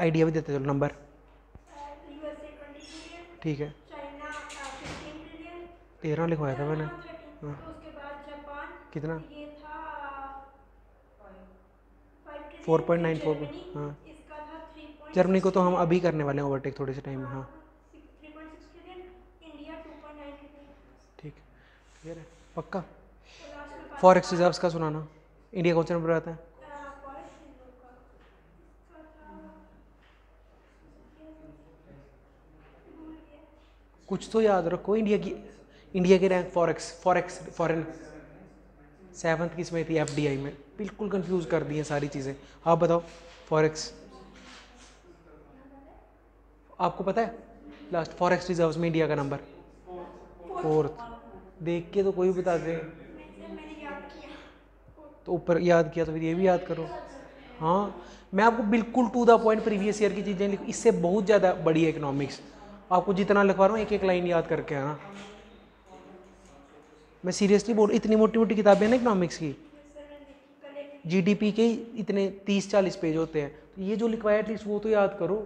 Idea भी देते चलो नंबर। ठीक है। तेरह लिखवाया था मैंने। जापान कितना? Four point nine four. हाँ। जर्मनी को तो हम अभी करने वाले हैं ओवरटेक थोड़े से टाइम में हाँ। ठीक। क्लियर है पक्का? फॉरेक्स रिजर्व्स का सुनाना। इंडिया कौन से नंबर आता है फॉरेस्ट रिज़र्व का इसका था भूल गया कुछ तो याद रखो इंडिया की इंडिया की rank forex forex foreign seventh किसमें थी? एफडीआई में। बिल्कुल कंफ्यूज कर दी हैं सारी चीज़ें। आप बताओ फॉरेक्स आपको पता है? लास्ट फॉरेक्स रिजर्व्स में इंडिया का नंबर फोर्थ देख के तो कोई बता दे। तो ऊपर याद किया तो फिर ये भी याद करो। हाँ मैं आपको बिल्कुल to the point previous year की चीज़ें इससे बहुत ज़्यादा बड़ी है इकोनॉमिक्स आपको जितना लिखवा रहा हूँ एक एक लाइन याद करके आना। मैं सीरियसली बोल, इतनी मोटी मोटी किताबें हैं ना इकोनॉमिक्स की? जीडीपी के इतने तीस चालीस पेज होते हैं। तो ये जो लिखवाया एटलीस्ट वो तो याद करो।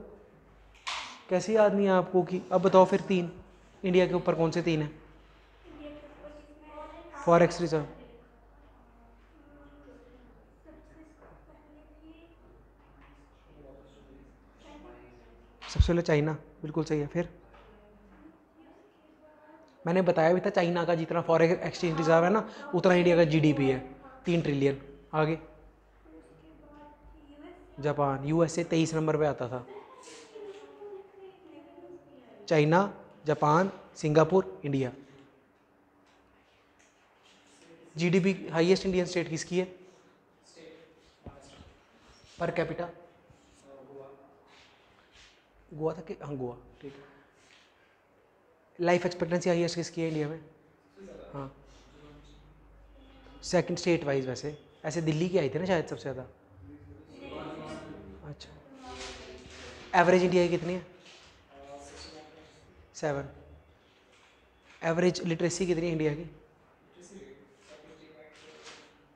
कैसे याद नहीं है आपको कि, अब बताओ फिर तीन। इंडिया के ऊपर कौन से तीन हैं? फॉरेक्स रिज़र्व सबसे पहले चाइना बिल्कुल सही है, फिर? मैंने बताया भी था, चाइना का जितना फॉरेन एक्सचेंज रिज़र्व है ना, उतना इंडिया का जीडीपी है, तीन ट्रिलियन आगे? जापान यूएसए तेईस नंबर पे आता था। China, Japan, Singapore India GDP highest Indian state किसकी है? पर कैपिटा गोवा था कि हाँ गोवा, ठीक है। लाइफ एक्सपेक्टेंसी हाईएस्ट किसकी है इंडिया में। हाँ। सेकंड स्टेट वाइज वैसे। ऐसे दिल्ली की आई थी ना शायद सबसे ज़्यादा? अच्छा। एवरेज इंडिया की कितनी है? सेवन एवरेज लिटरेसी कितनी है इंडिया की?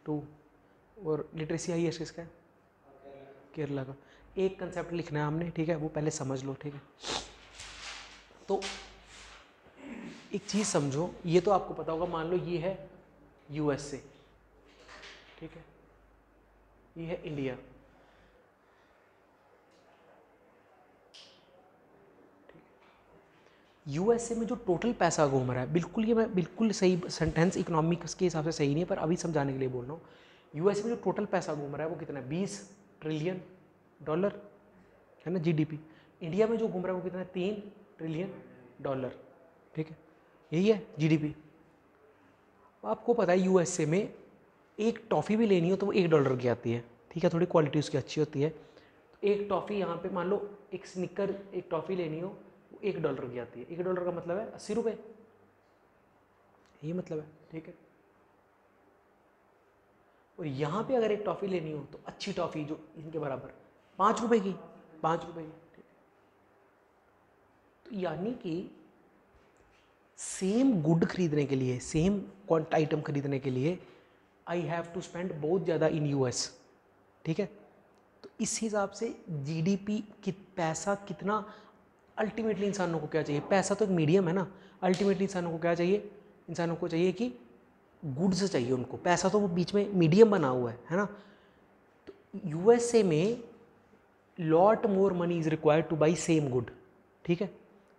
टू और लिटरेसी हाईएस्ट किसका है केरला का। एक कंसेप्ट लिखना है हमने, ठीक है? वो पहले समझ लो, ठीक है? तो एक चीज़ समझो, ये तो आपको पता होगा, मान लो ये है यूएसए ठीक है? ये है इंडिया यूएसए में जो टोटल पैसा घूम रहा है, बिल्कुल ये मैं, बिल्कुल सही सेंटेंस इकोनॉमिक्स के हिसाब से सही नहीं है, पर अभी समझाने के लिए बोल रहा हूँ। यूएसए में जो टोटल पैसा घूम रहा है, वो कितना है? बीस ट्रिलियन डॉलर, है ना जीडीपी इंडिया में जो घूम रहा है वो कितना है? तीन ट्रिलियन डॉलर ठीक है? यही है जीडीपी आपको पता है यूएसए में एक टॉफ़ी भी लेनी हो तो वो एक डॉलर की आती है। ठीक है? थोड़ी क्वालिटी उसकी अच्छी होती है। तो एक टॉफ़ी यहाँ पे, मान लो, एक स्निकर एक टॉफ़ी लेनी हो, वो एक डॉलर की आती है। एक डॉलर का मतलब है अस्सी रुपये यही मतलब है। ठीक है? और यहाँ पे अगर एक टॉफ़ी लेनी हो तो अच्छी टॉफ़ी जो इनके बराबर पाँच रुपए की, पाँच रुपए की। तो यानी कि सेम गुड खरीदने के लिए सेम आइटम खरीदने के लिए आई हैव टू स्पेंड बहुत ज़्यादा इन यूएस ठीक है? तो इस हिसाब से जीडीपी कि, पैसा कितना अल्टीमेटली इंसानों को क्या चाहिए? पैसा तो एक मीडियम है ना। अल्टीमेटली इंसानों को क्या चाहिए? इंसानों को चाहिए कि गुड्स चाहिए उनको। पैसा तो वो बीच में मीडियम बना हुआ है है ना? तो यूएसए में lot more money is required to buy same good ठीक है?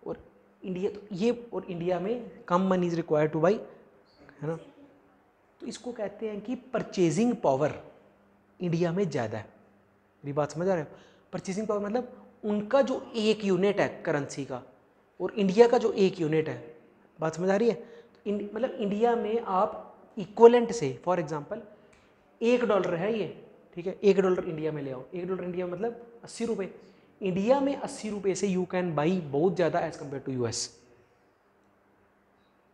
और इंडिया तो ये और इंडिया में कम money is required to buy है ना? तो इसको कहते हैं कि परचेजिंग पावर इंडिया में ज़्यादा है। मेरी बात समझ आ रहे हो? परचेजिंग पावर मतलब उनका जो एक यूनिट है करेंसी का और इंडिया का जो एक यूनिट है। बात समझ आ रही है? तो मतलब इंडिया में आप इक्वलेंट से फॉर एग्जांपल एक डॉलर है ये। ठीक है, एक डॉलर इंडिया में ले आओ। एक डॉलर इंडिया में मतलब अस्सी रुपये इंडिया में अस्सी रुपये से यू कैन बाई बहुत ज़्यादा एज कंपेयर टू यूएस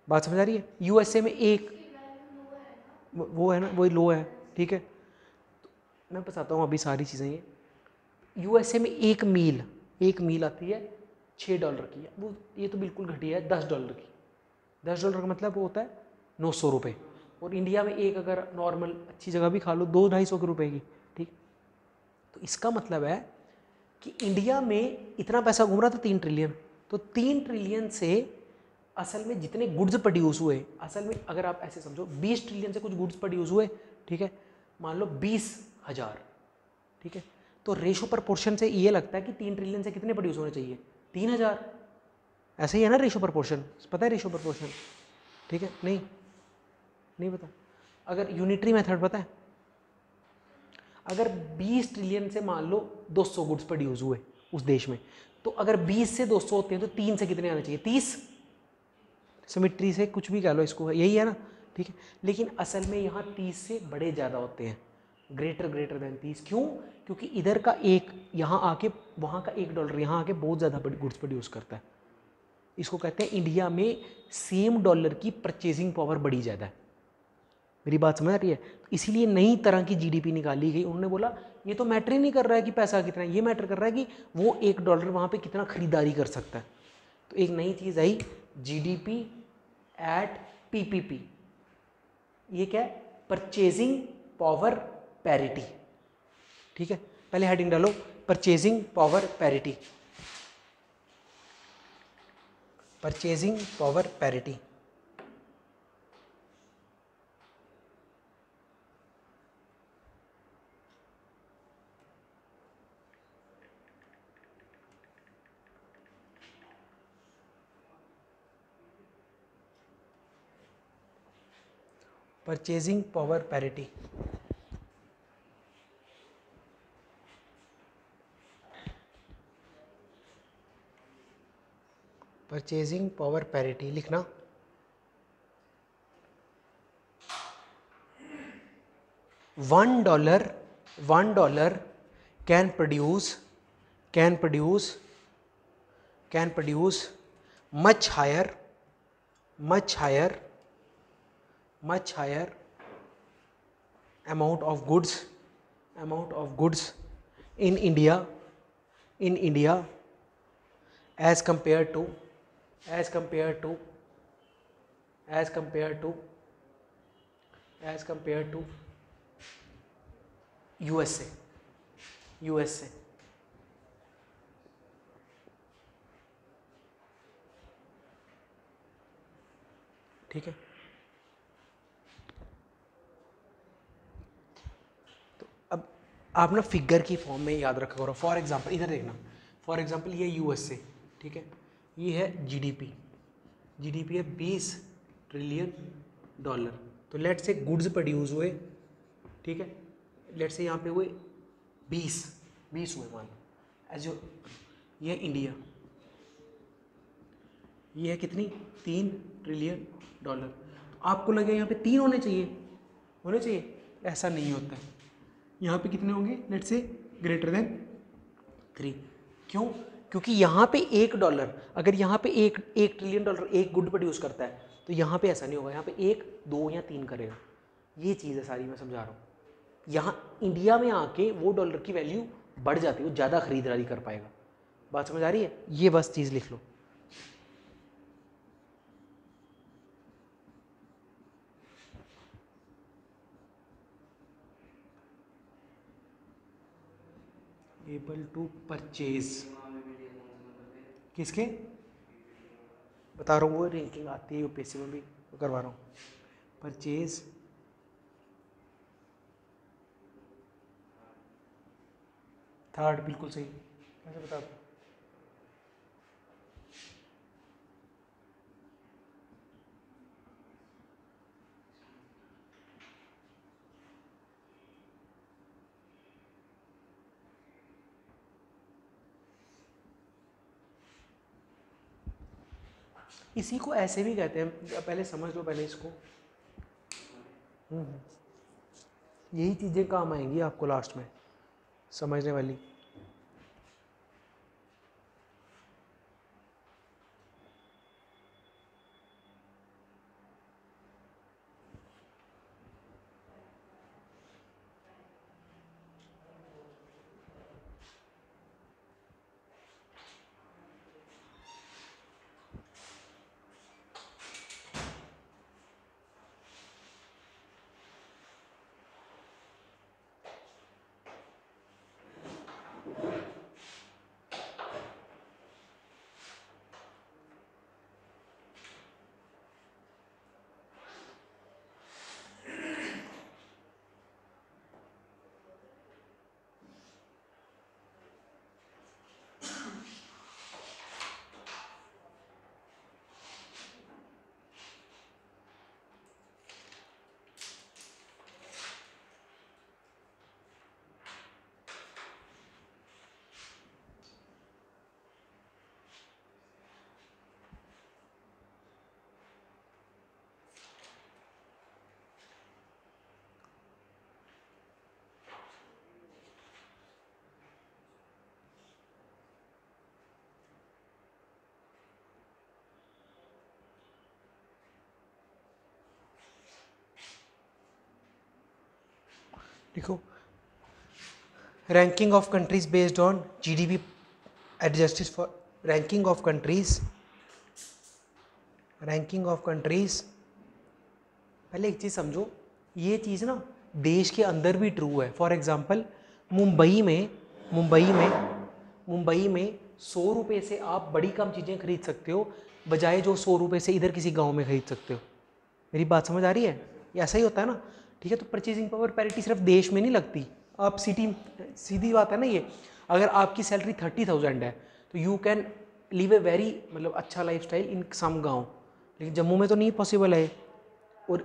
बात समझ आ रही है? यूएसए में एक वो है ना, वही लो है, ठीक है? तो मैं बताता हूँ अभी सारी चीज़ें ये। यूएसए में एक मील एक मील आती है छः डॉलर की वो, ये तो बिल्कुल घटिया है, दस डॉलर की। दस डॉलर का मतलब वो होता है नौ सौ रुपये और इंडिया में एक अगर नॉर्मल अच्छी जगह भी खा लो, दो ढाई सौ के रुपए की। तो इसका मतलब है कि इंडिया में इतना पैसा घूम रहा था तीन ट्रिलियन तो तीन ट्रिलियन से असल में जितने गुड्स प्रोड्यूस हुए, असल में अगर आप ऐसे समझो, बीस ट्रिलियन से कुछ गुड्स प्रोड्यूस हुए, ठीक है? मान लो बीस हज़ार, ठीक है? तो रेशो प्रपोर्शन से ये लगता है कि तीन ट्रिलियन से कितने प्रोड्यूस होने चाहिए? तीन हज़ार। ऐसे ही है ना रेशो प्रपोर्शन पता है रेशो प्रपोर्शन ठीक है? नहीं? नहीं पता। अगर यूनिटरी मेथड पता है? अगर 20 ट्रिलियन से मान लो 200 गुड्स प्रोड्यूस हुए उस देश में तो अगर 20 से 200 होते हैं तो तीन से कितने आने चाहिए? 30 सिमिट्री से कुछ भी कह लो इसको, यही है ना? ठीक है? लेकिन असल में यहाँ 30 से बड़े ज़्यादा होते हैं। ग्रेटर ग्रेटर देन 30 क्यों? क्योंकि इधर का एक, यहाँ आके, वहाँ का एक डॉलर यहाँ आके बहुत ज़्यादा गुड्स प्रोड्यूस करता है। इसको कहते हैं इंडिया में सेम डॉलर की परचेजिंग पावर बड़ी ज़्यादा है। मेरी बात समझ आ रही है? तो इसीलिए नई तरह की जीडीपी निकाली गई। उन्होंने बोला, ये तो मैटर ही नहीं कर रहा है कि पैसा कितना है। ये मैटर कर रहा है कि वो एक डॉलर वहाँ पे कितना खरीदारी कर सकता है। तो एक नई चीज़ आई जीडीपी एट पीपीपी ये क्या है? परचेजिंग पावर पैरिटी ठीक है? पहले हेडिंग डालो। Purchasing power parity purchasing power parity purchasing power parity purchasing power parity लिखना। One dollar one dollar can produce can produce can produce much higher much higher much higher amount of goods amount of goods in India in India as compared to as compared to as compared to as compared to USA USA ठीक है अब आप ना figure की form में याद रखा करो। फॉर एग्ज़ाम्पल इधर देखना। फॉर एग्ज़ाम्पल ये यूएसए ठीक है? ये है जीडीपी जीडीपी है बीस ट्रिलियन डॉलर तो लेट से गुड्स प्रोड्यूस हुए, ठीक है? लेट से यहाँ पे हुए बीस। बीस हुए, मान एज यो ये इंडिया ये है कितनी? तीन ट्रिलियन डॉलर तो आपको लगे यहाँ पे तीन होने चाहिए। होने चाहिए। ऐसा नहीं होता है। यहाँ पे कितने होंगे? लेट से ग्रेटर देन थ्री क्यों? क्योंकि यहाँ पे एक डॉलर अगर यहाँ पे एक एक ट्रिलियन डॉलर एक गुड प्रोड्यूस करता है तो यहाँ पे ऐसा नहीं होगा। यहाँ पे एक, दो या तीन करेगा। ये चीज़ है सारी, मैं समझा रहा हूँ। यहाँ इंडिया में आके वो डॉलर की वैल्यू बढ़ जाती है, वो ज़्यादा खरीदारी कर पाएगा। बात समझ आ रही है? ये बस चीज़ लिख लो। एबल टू परचेज किसके? बता रहा हूँ, वो रैंकिंग आती है यूपीएससी में भी करवा रहा हूँ। परचेज थर्ड बिल्कुल सही। कैसे बता दो। इसी को ऐसे भी कहते हैं। पहले समझ लो पहले इसको। हम्म। यही चीज़ें काम आएँगी आपको लास्ट में, समझने वाली। लिखो ranking of countries based on GDP adjusted for ranking of countries ranking of countries पहले एक चीज़ समझो, ये चीज़ ना देश के अंदर भी ट्रू है। फॉर एग्जांपल मुंबई में मुंबई में मुंबई में सौ रुपये से आप बड़ी कम चीज़ें खरीद सकते हो, बजाय जो सौ रुपये से इधर किसी गाँव में खरीद सकते हो। मेरी बात समझ आ रही है? ऐसा ही होता है ना? ठीक है तो परचेजिंग पावर पैरिटी सिर्फ़ देश में नहीं लगती। आप सिटी सीधी बात है ना ये, अगर आपकी सैलरी थर्टी थाउज़ेंड है तो you can live a very मतलब अच्छा लाइफ स्टाइल इन सम गाँव। लेकिन जम्मू में तो नहीं पॉसिबल है। और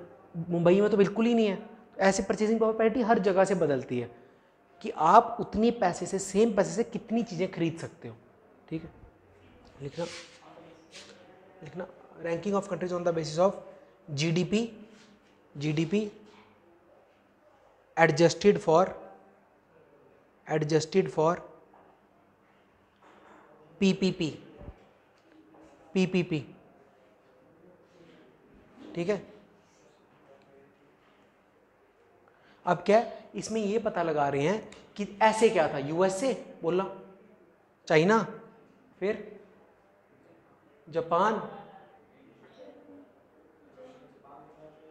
मुंबई में तो बिल्कुल ही नहीं है। ऐसे परचेजिंग पावर पैरिटी हर जगह से बदलती है कि आप उतने पैसे से सेम पैसे से कितनी चीज़ें खरीद सकते हो। ठीक है? लिखना लिखना। Ranking of countries on the basis of GDP GDP adjusted for adjusted for PPP PPP ठीक है? अब क्या इसमें ये पता लगा रहे हैं कि ऐसे क्या था? यूएसए बोला, चाइना, फिर जापान,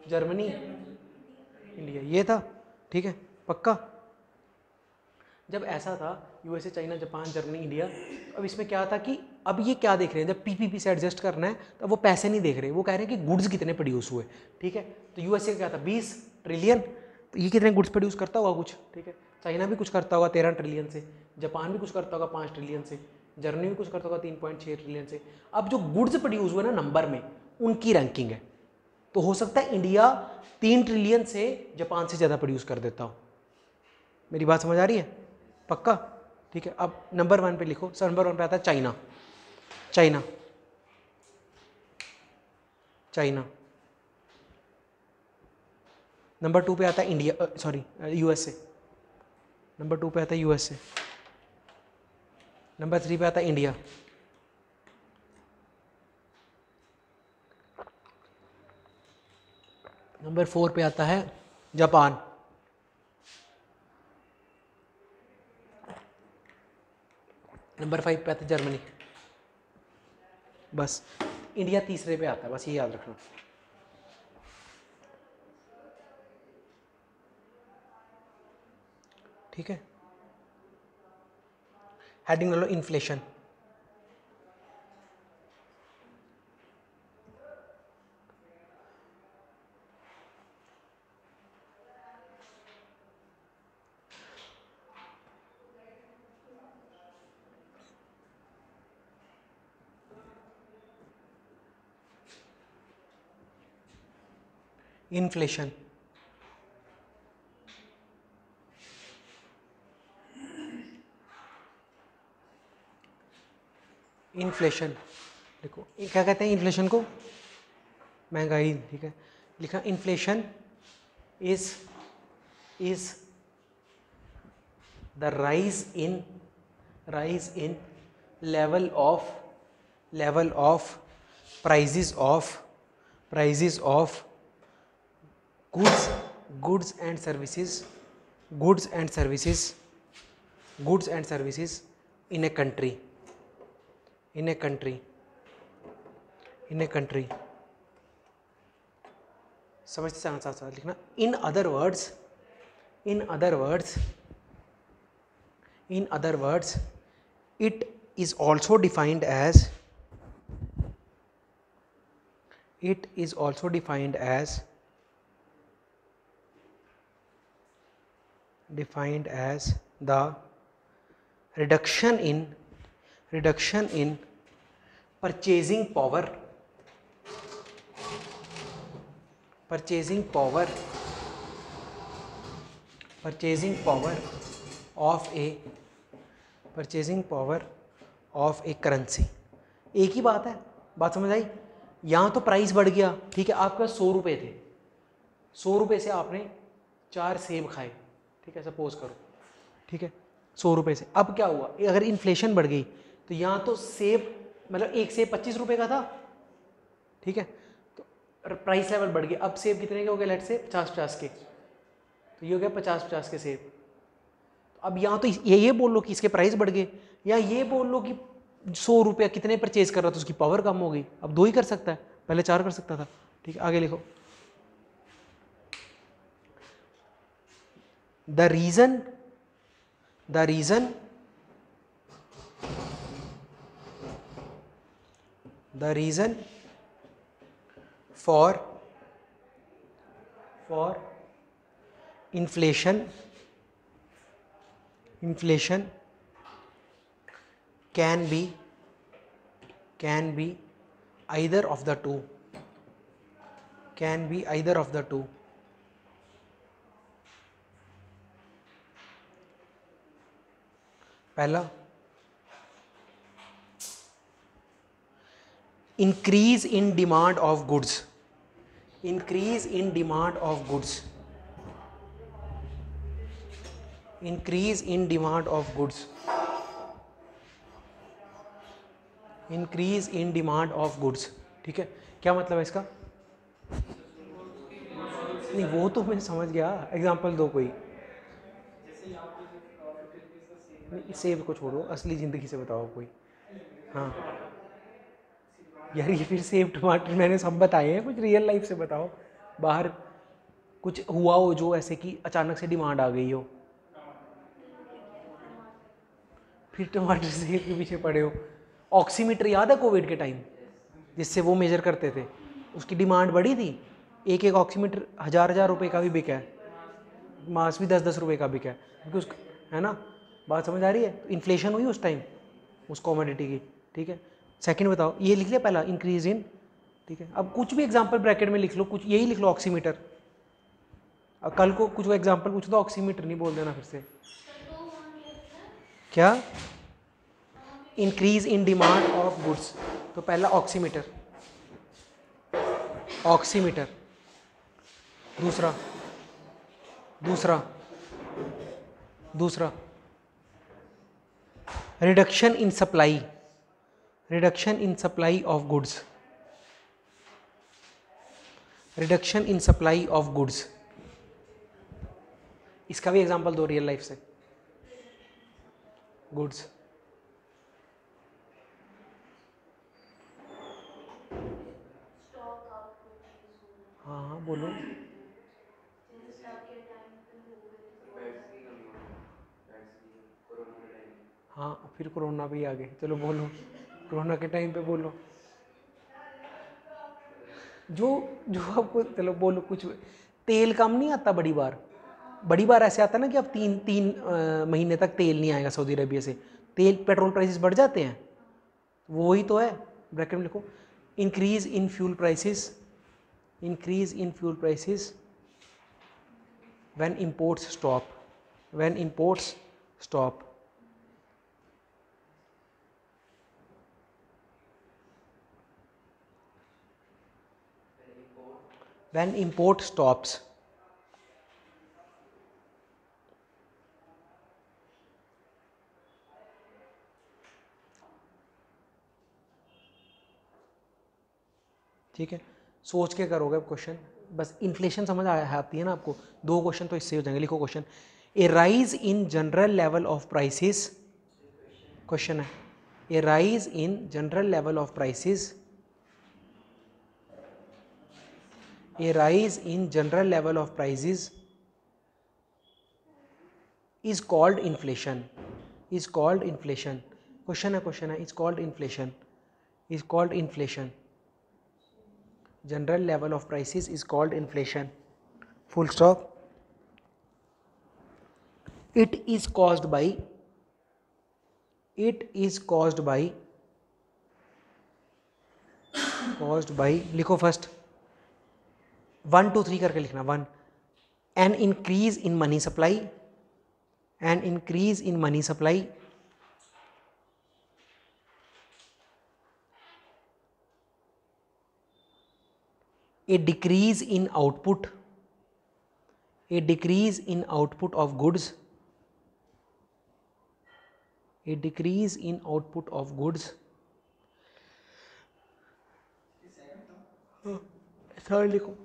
जर्मनी, इंडिया। ये था। ठीक है? पक्का? जब ऐसा था USA China Japan Germany India अब इसमें क्या था कि अब ये क्या देख रहे हैं? जब पीपीपी से एडजस्ट करना है तो वो पैसे नहीं देख रहे। वो कह रहे हैं कि गुड्स कितने प्रोड्यूस हुए, ठीक है? तो यूएसए का क्या था? बीस ट्रिलियन तो ये कितने गुड्स प्रोड्यूस करता होगा कुछ, ठीक है? चाइना भी कुछ करता होगा तेरह ट्रिलियन से जापान भी कुछ करता होगा पाँच ट्रिलियन से जर्मनी भी कुछ करता होगा तीन पॉइंट छः ट्रिलियन से। अब जो गुड्स प्रोड्यूस हुए ना नंबर में, उनकी रैंकिंग है। तो हो सकता है इंडिया तीन ट्रिलियन से जापान से ज़्यादा प्रोड्यूस कर देता हो। मेरी बात समझ आ रही है? पक्का? ठीक है, अब नंबर वन पे लिखो। सर नंबर वन पे आता है China China China number two पे आता है India sorry USA number two पे आता है यूएसए नंबर थ्री पे आता है इंडिया नंबर फोर पे आता है, जापान। नंबर फाइव पे आता है जर्मनी। बस, इंडिया तीसरे पे आता है, बस ये याद रखना। ठीक है? हेडिंग लो इन्फ्लेशन इन्फ्लेशन इन्फ्लेशन देखो क्या कहते हैं इन्फ्लेशन को? महँगाई, ठीक है? लिखा inflation is is the rise in rise in level of level of prices of prices of goods goods and services goods and services goods and services in a country in a country in a country समझते साथ साथ साथ लिखना in other words in other words in other words it is also defined as it is also defined as defined as the reduction in reduction in purchasing power purchasing power purchasing power of a purchasing power of a currency एक ही बात है बात समझ आई यहाँ तो price बढ़ गया ठीक है आपके पास सौ रुपये थे सौ रुपये से आपने चार सेब खाए ठीक है सपोज़ करो, ठीक है? सौ रुपये से। अब क्या हुआ? अगर इन्फ्लेशन बढ़ गई तो यहाँ तो सेब मतलब एक सेब पच्चीस रुपये का था, ठीक है? तो प्राइस लेवल बढ़ गया अब सेब कितने के हो गए? लेट से पचास पचास के। तो ये हो गया पचास पचास के सेब तो अब यहाँ तो ये ये बोल लो कि इसके प्राइस बढ़ गए, या ये बोल लो कि सौ रुपया कितने परचेज कर रहा था उसकी पावर कम हो गई। अब दो ही कर सकता है। पहले चार कर सकता था, ठीक है? आगे लिखो। the reason the reason the reason for for inflation inflation can be can be either of the two can be either of the two. पहला। Increase in demand of goods increase in demand of goods increase in demand of goods increase in demand of goods ठीक है? क्या मतलब है इसका? नहीं, वो तो मैं समझ गया। एग्ज़ाम्पल दो कोई। सेब को छोड़ो, असली ज़िंदगी से बताओ कोई। हाँ। यार, ये फिर सेब टमाटर मैंने सब बताए हैं, कुछ रियल लाइफ से बताओ। बाहर कुछ हुआ हो जो ऐसे कि अचानक से डिमांड आ गई हो। फिर टमाटर सेब के पीछे पड़े हो। ऑक्सीमीटर याद है कोविड के टाइम जिससे वो मेजर करते थे। उसकी डिमांड बढ़ी थी। एक एक ऑक्सीमीटर हज़ार हज़ार रुपए का भी बिका है। मास भी दस दस रुपए का बिका है। क्योंकि उस है ना? बात समझ आ रही है? इन्फ्लेशन हुई उस टाइम उस कॉमोडिटी की, ठीक है? सेकंड बताओ, ये लिख लिया पहला इंक्रीज इन ठीक है? अब कुछ भी एग्जांपल ब्रैकेट में लिख लो, कुछ, यही लिख लो ऑक्सीमीटर अब कल को कुछ एग्जांपल पूछ दो ऑक्सीमीटर नहीं बोल देना फिर से। क्या? Increase in demand of goods तो पहला ऑक्सीमीटर ऑक्सीमीटर दूसरा। दूसरा। दूसरा। Reduction in supply reduction in supply of goods reduction in supply of goods इसका भी एग्ज़ाम्पल दो रियल लाइफ से। गुड्स हाँ हाँ बोलो। हाँ फिर कोरोना भी आ गए चलो बोलो कोरोना के टाइम पे बोलो। जो जो आपको चलो बोलो कुछ। तेल कम नहीं आता बड़ी बार? बड़ी बार ऐसे आता ना कि अब तीन तीन अ, महीने तक तेल नहीं आएगा सऊदी अरबिया से। तेल पेट्रोल प्राइसेस बढ़ जाते हैं। वो ही तो है। ब्रैकेट में लिखो। Increase in fuel prices increase in fuel prices when imports stop when imports stop when import stops. ठीक है? सोच के करोगे अब क्वेश्चन बस इन्फ्लेशन समझ आती है ना आपको। दो क्वेश्चन तो इससे हो जाएँगे। लिखो question a rise in general level of prices question है। A rise in general level of prices a rise in general level of prices is called inflation is called inflation question है question है is called inflation is called inflation general level of prices is called inflation full stop it is caused by it is caused by caused by लिखो first one two three करके लिखना one an increase in money supply an increase in money supply a decrease in output a decrease in output of goods a decrease in output of goods third लिखो।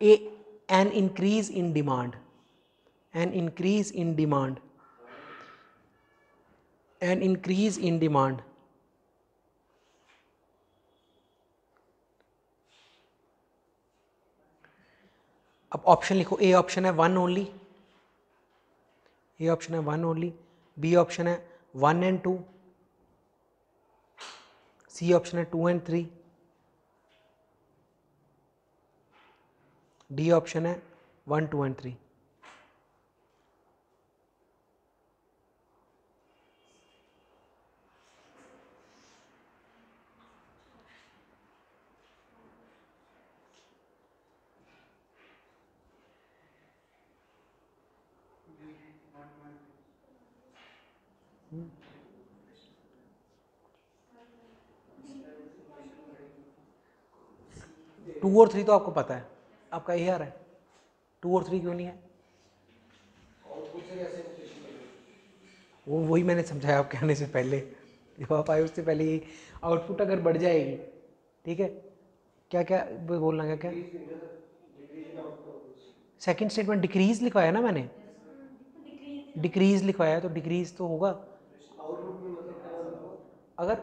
A an increase in demand an increase in demand. An increase in demand. अब option लिखो A option है one only A option है one only B option है one and two C option है two and three D option है one two and three. Two और three तो आपको पता है। आपका ए आर है? टू और थ्री क्यों नहीं है? वो वही मैंने समझाया आप कहने से पहले। जब आप आए उससे पहले ही आउटपुट अगर बढ़ जाएगी, ठीक है? क्या क्या बोलना क्या क्या? सेकंड स्टेटमेंट डिक्रीज लिखवाया ना मैंने? डिक्रीज लिखवाया तो डिक्रीज तो होगा। अगर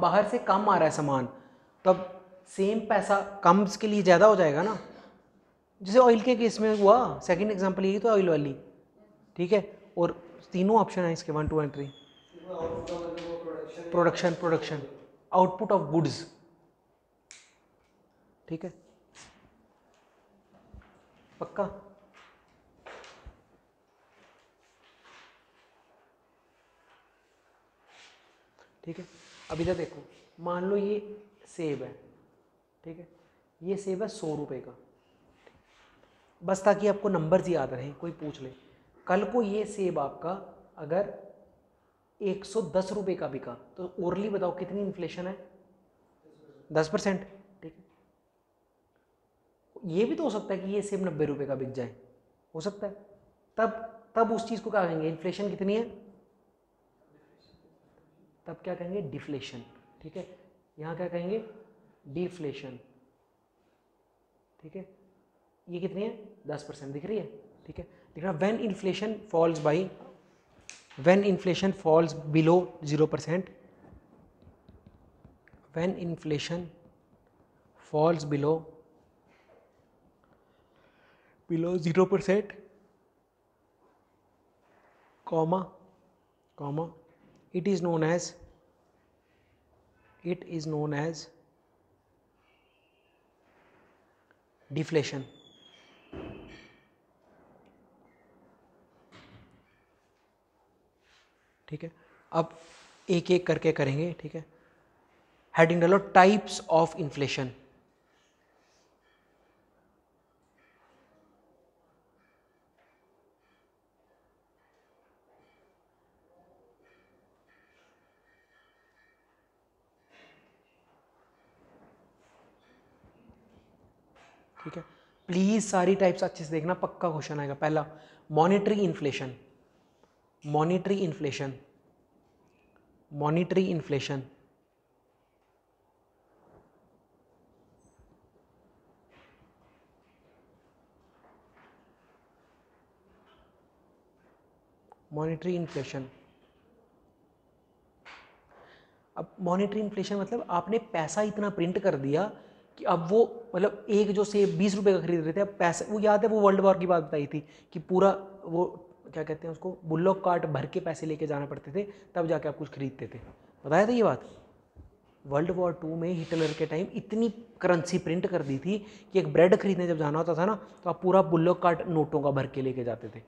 बाहर से कम आ रहा है सामान, तब सेम पैसा कम्स के लिए ज़्यादा हो जाएगा ना? जैसे ऑयल के केस में हुआ सेकंड एग्जांपल यही तो ऑयल वाली। ठीक है? और तीनों ऑप्शन है इसके one two and three production production output of goods ठीक है? पक्का? ठीक है? अब इधर देखो, मान लो ये सेब है। ठीक है? ये सेब है सौ रुपये का। बस ताकि आपको नंबर्स याद रहें, कोई पूछ ले। कल को ये सेब आपका अगर एक सौ दस रुपये का बिका तो ओरली बताओ कितनी इन्फ्लेशन है? दस परसेंट। ठीक है। ये भी तो हो सकता है कि ये सेब नब्बे रुपये का बिक जाए। हो सकता है। तब तब उस चीज़ को क्या कहेंगे? इन्फ्लेशन कितनी है? तब क्या कहेंगे? डिफ्लेशन ठीक है। यहाँ क्या कहेंगे? डिफ्लेशन ठीक है। ये कितनी है? दस परसेंट दिख रही है। ठीक है? दिख रहा when inflation falls by when inflation falls below zero percent when inflation falls below below zero percent comma comma, it is known as, it is known as deflation. ठीक है? अब एक एक करके करेंगे, ठीक है? हेडिंग डालो टाइप्स ऑफ़ इन्फ्लेशन ठीक है? प्लीज़ सारी टाइप्स अच्छे से देखना, पक्का क्वेश्चन आएगा। पहला monetary inflation monetary inflation monetary inflation monetary inflation अब मॉनिटरी इन्फ्लेशन मतलब आपने पैसा इतना प्रिंट कर दिया कि अब वो मतलब एक जो सेब बीस रुपए का खरीद रहे थे, अब पैसे, वो याद है, वो वर्ल्ड वॉर की बात बताई थी कि पूरा वो, क्या कहते हैं उसको बुल्लोक कार्ट भर के पैसे लेके जाना पड़ते थे, तब जाके आप कुछ खरीदते थे। बताया था ये बात? वर्ल्ड वॉर टू में हिटलर के टाइम इतनी करेंसी प्रिंट कर दी थी कि एक ब्रेड खरीदने जब जाना होता था ना तो आप पूरा बुल्लोक कार्ट नोटों का भर के लेके जाते थे।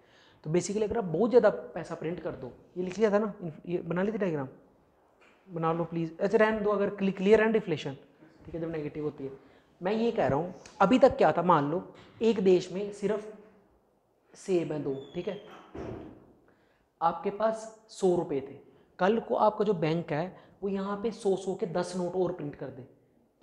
तो बेसिकली अगर आप बहुत ज़्यादा पैसा प्रिंट कर दो, ये लिख लिया था ना, ये बना ली थी डायग्राम बना लो प्लीज़ अच्छा रहने दो, अगर क्लियर एंड डिफ्लेशन ठीक है जब नेगेटिव होती है। मैं ये कह रहा हूँ, अभी तक क्या था? मान लो, एक देश में सिर्फ़ सेब हैं दो, ठीक है? आपके पास सौ रुपये थे। कल को आपका जो बैंक है, वो यहाँ पे सौ सौ के दस नोट और प्रिंट कर दे।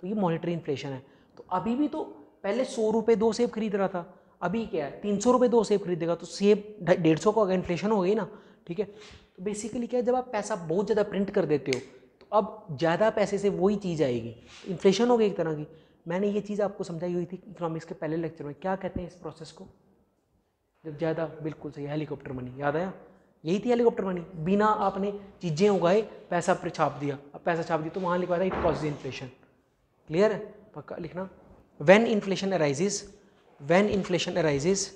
तो ये मॉनिटरी इन्फ्लेशन है। तो अभी भी तो पहले सौ रुपये दो सेब खरीद रहा था। अभी क्या है, तीन सौ रुपये दो सेब खरीदेगा तो सेब डेढ़ सौ का अगर इन्फ्लेशन हो गई ना, ठीक है? तो बेसिकली क्या है, जब आप पैसा बहुत ज़्यादा प्रिंट कर देते हो अब ज़्यादा पैसे से वही चीज़ आएगी। इन्फ्लेशन हो गई एक तरह की। मैंने ये चीज़ आपको समझाई हुई थी इकोनॉमिक्स के पहले लेक्चर में। क्या कहते हैं इस प्रोसेस को? जब ज़्यादा, बिल्कुल सही हेलीकॉप्टर मनी याद आया? यही थी हेलीकॉप्टर मनी बिना आपने चीज़ें उगाए पैसा पर छाप दिया। अब पैसा छाप दिया तो वहाँ लिखवा था इट कॉज इन्फ्लेशन क्लियर है? पक्का लिखना? When inflation arises when inflation arises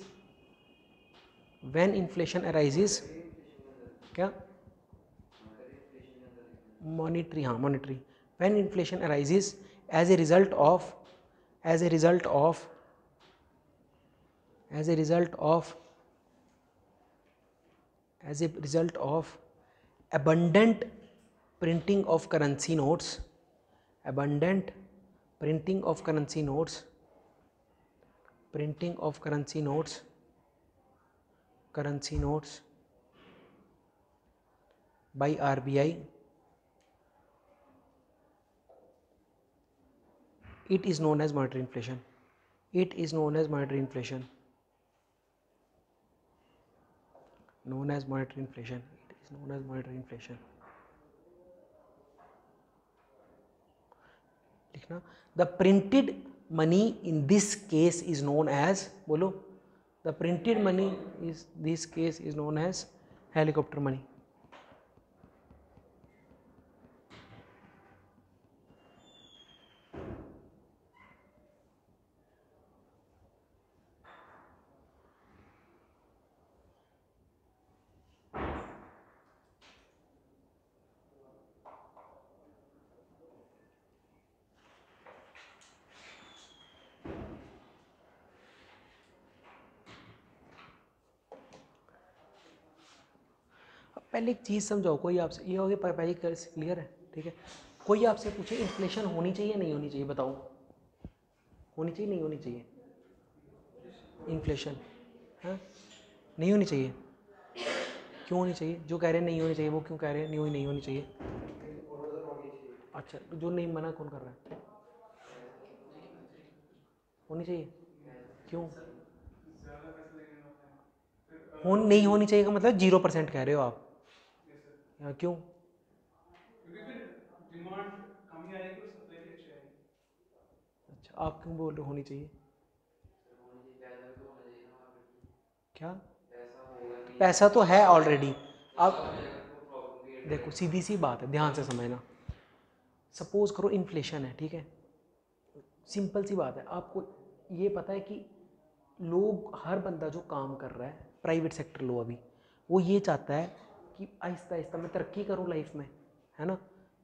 when inflation arises क्या? monetary हाँ monetary. When inflation arises as a result of as a result of as a result of as a result of abundant printing of currency notes abundant printing of currency notes printing of currency notes currency notes by RBI it is known as monetary inflation it is known as monetary inflation known as monetary inflation it is known as monetary inflation लिखना the printed money in this case is known as बोलो the printed money is this case is known as helicopter money पहले एक चीज़ समझाओ, कोई आपसे, ये हो गया पहले क्लियर है, ठीक है? कोई आपसे पूछे इन्फ्लेशन होनी चाहिए, नहीं होनी चाहिए, बताओ। होनी चाहिए, नहीं होनी चाहिए? इन्फ्लेशन हाँ? नहीं होनी चाहिए। क्यों होनी चाहिए? जो कह रहे हैं नहीं होनी चाहिए, वो क्यों कह रहे हैं? नहीं होनी नहीं होनी चाहिए। अच्छा जो नहीं मना, कौन कर रहा है? होनी चाहिए। क्यों? हो नहीं होनी चाहिए का मतलब ज़ीरो परसेंट कह रहे हो आप। क्यों? अच्छा आप क्यों बोल रहे होनी चाहिए? क्या? पैसा तो है ऑलरेडी आप देखो सीधी सी बात है ध्यान से समझना। सपोज़ करो इन्फ्लेशन है ठीक है? सिंपल सी बात है आपको ये पता है कि लोग हर बंदा जो काम कर रहा है प्राइवेट सेक्टर लो अभी वो ये चाहता है कि आहिस्ता आहिस्ता मैं तरक्की करूँ लाइफ में, है ना?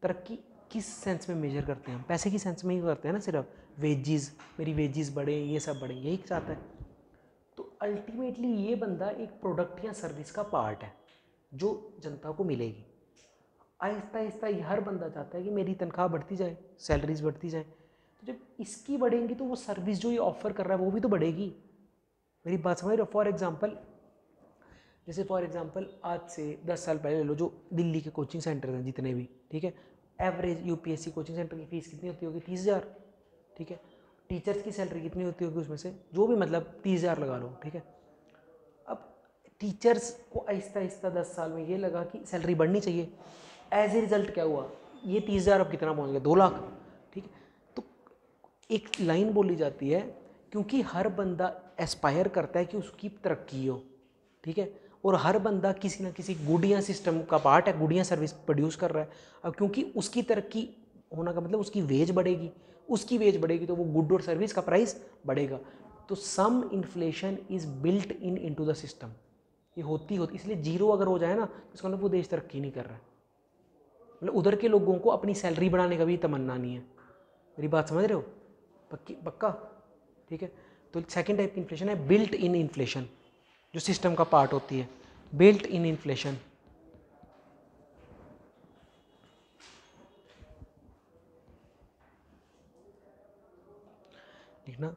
तरक्की किस सेंस में मेजर करते हैं हम? पैसे की सेंस में ही करते हैं ना सिर्फ़? वेजिस मेरी वेजिस बढ़े, ये सब बढ़े, यही चाहता है। तो अल्टीमेटली ये बंदा एक प्रोडक्ट या सर्विस का पार्ट है, जो जनता को मिलेगी। आहिस्ता आहिस्ता हर बंदा चाहता है कि मेरी तनख्वाह बढ़ती जाए सैलरीज बढ़ती जाए। तो जब इसकी बढ़ेंगी तो वो सर्विस जो ये ऑफ़र कर रहा है, वो भी तो बढ़ेगी। मेरी बात समझ रहे फॉर एग्ज़ाम्पल जैसे फॉर एग्जांपल आज से दस साल पहले ले लो, जो दिल्ली के कोचिंग सेंटर हैं जितने भी, ठीक है? एवरेज यूपीएससी कोचिंग सेंटर की फ़ीस कितनी होती होगी? तीस हज़ार, ठीक है? टीचर्स की सैलरी कितनी होती होगी उसमें से? जो भी मतलब तीस हज़ार लगा लो, ठीक है? अब टीचर्स को आहिस्ता आहिस्ता दस साल में ये लगा कि सैलरी बढ़नी चाहिए। एज ए रिज़ल्ट क्या हुआ? ये तीस हज़ार अब कितना पहुँच गया? दो लाख, ठीक है? तो एक लाइन बोली जाती है, क्योंकि हर बंदा एस्पायर करता है कि उसकी तरक्की हो, ठीक है? और हर बंदा किसी ना किसी गुडिया सिस्टम का पार्ट है, गुडिया सर्विस प्रोड्यूस कर रहा है। अब क्योंकि उसकी तरक्की होना का मतलब उसकी वेज बढ़ेगी, उसकी वेज बढ़ेगी तो वो गुड और सर्विस का प्राइस बढ़ेगा। तो some inflation is built in into the system ये होती होती, इसलिए ज़ीरो अगर हो जाए ना तो इसका मतलब वो देश तरक्की नहीं कर रहा है। मतलब उधर के लोगों को अपनी सैलरी बढ़ाने का भी तमन्ना नहीं है। मेरी बात समझ रहे हो? पक्की, पक्का? ठीक है? तो सेकेंड टाइप की इन्फ्लेशन है बिल्ट इन इन्फ्लेशन जो सिस्टम का पार्ट होती है बिल्ट इन इन्फ्लेशन ना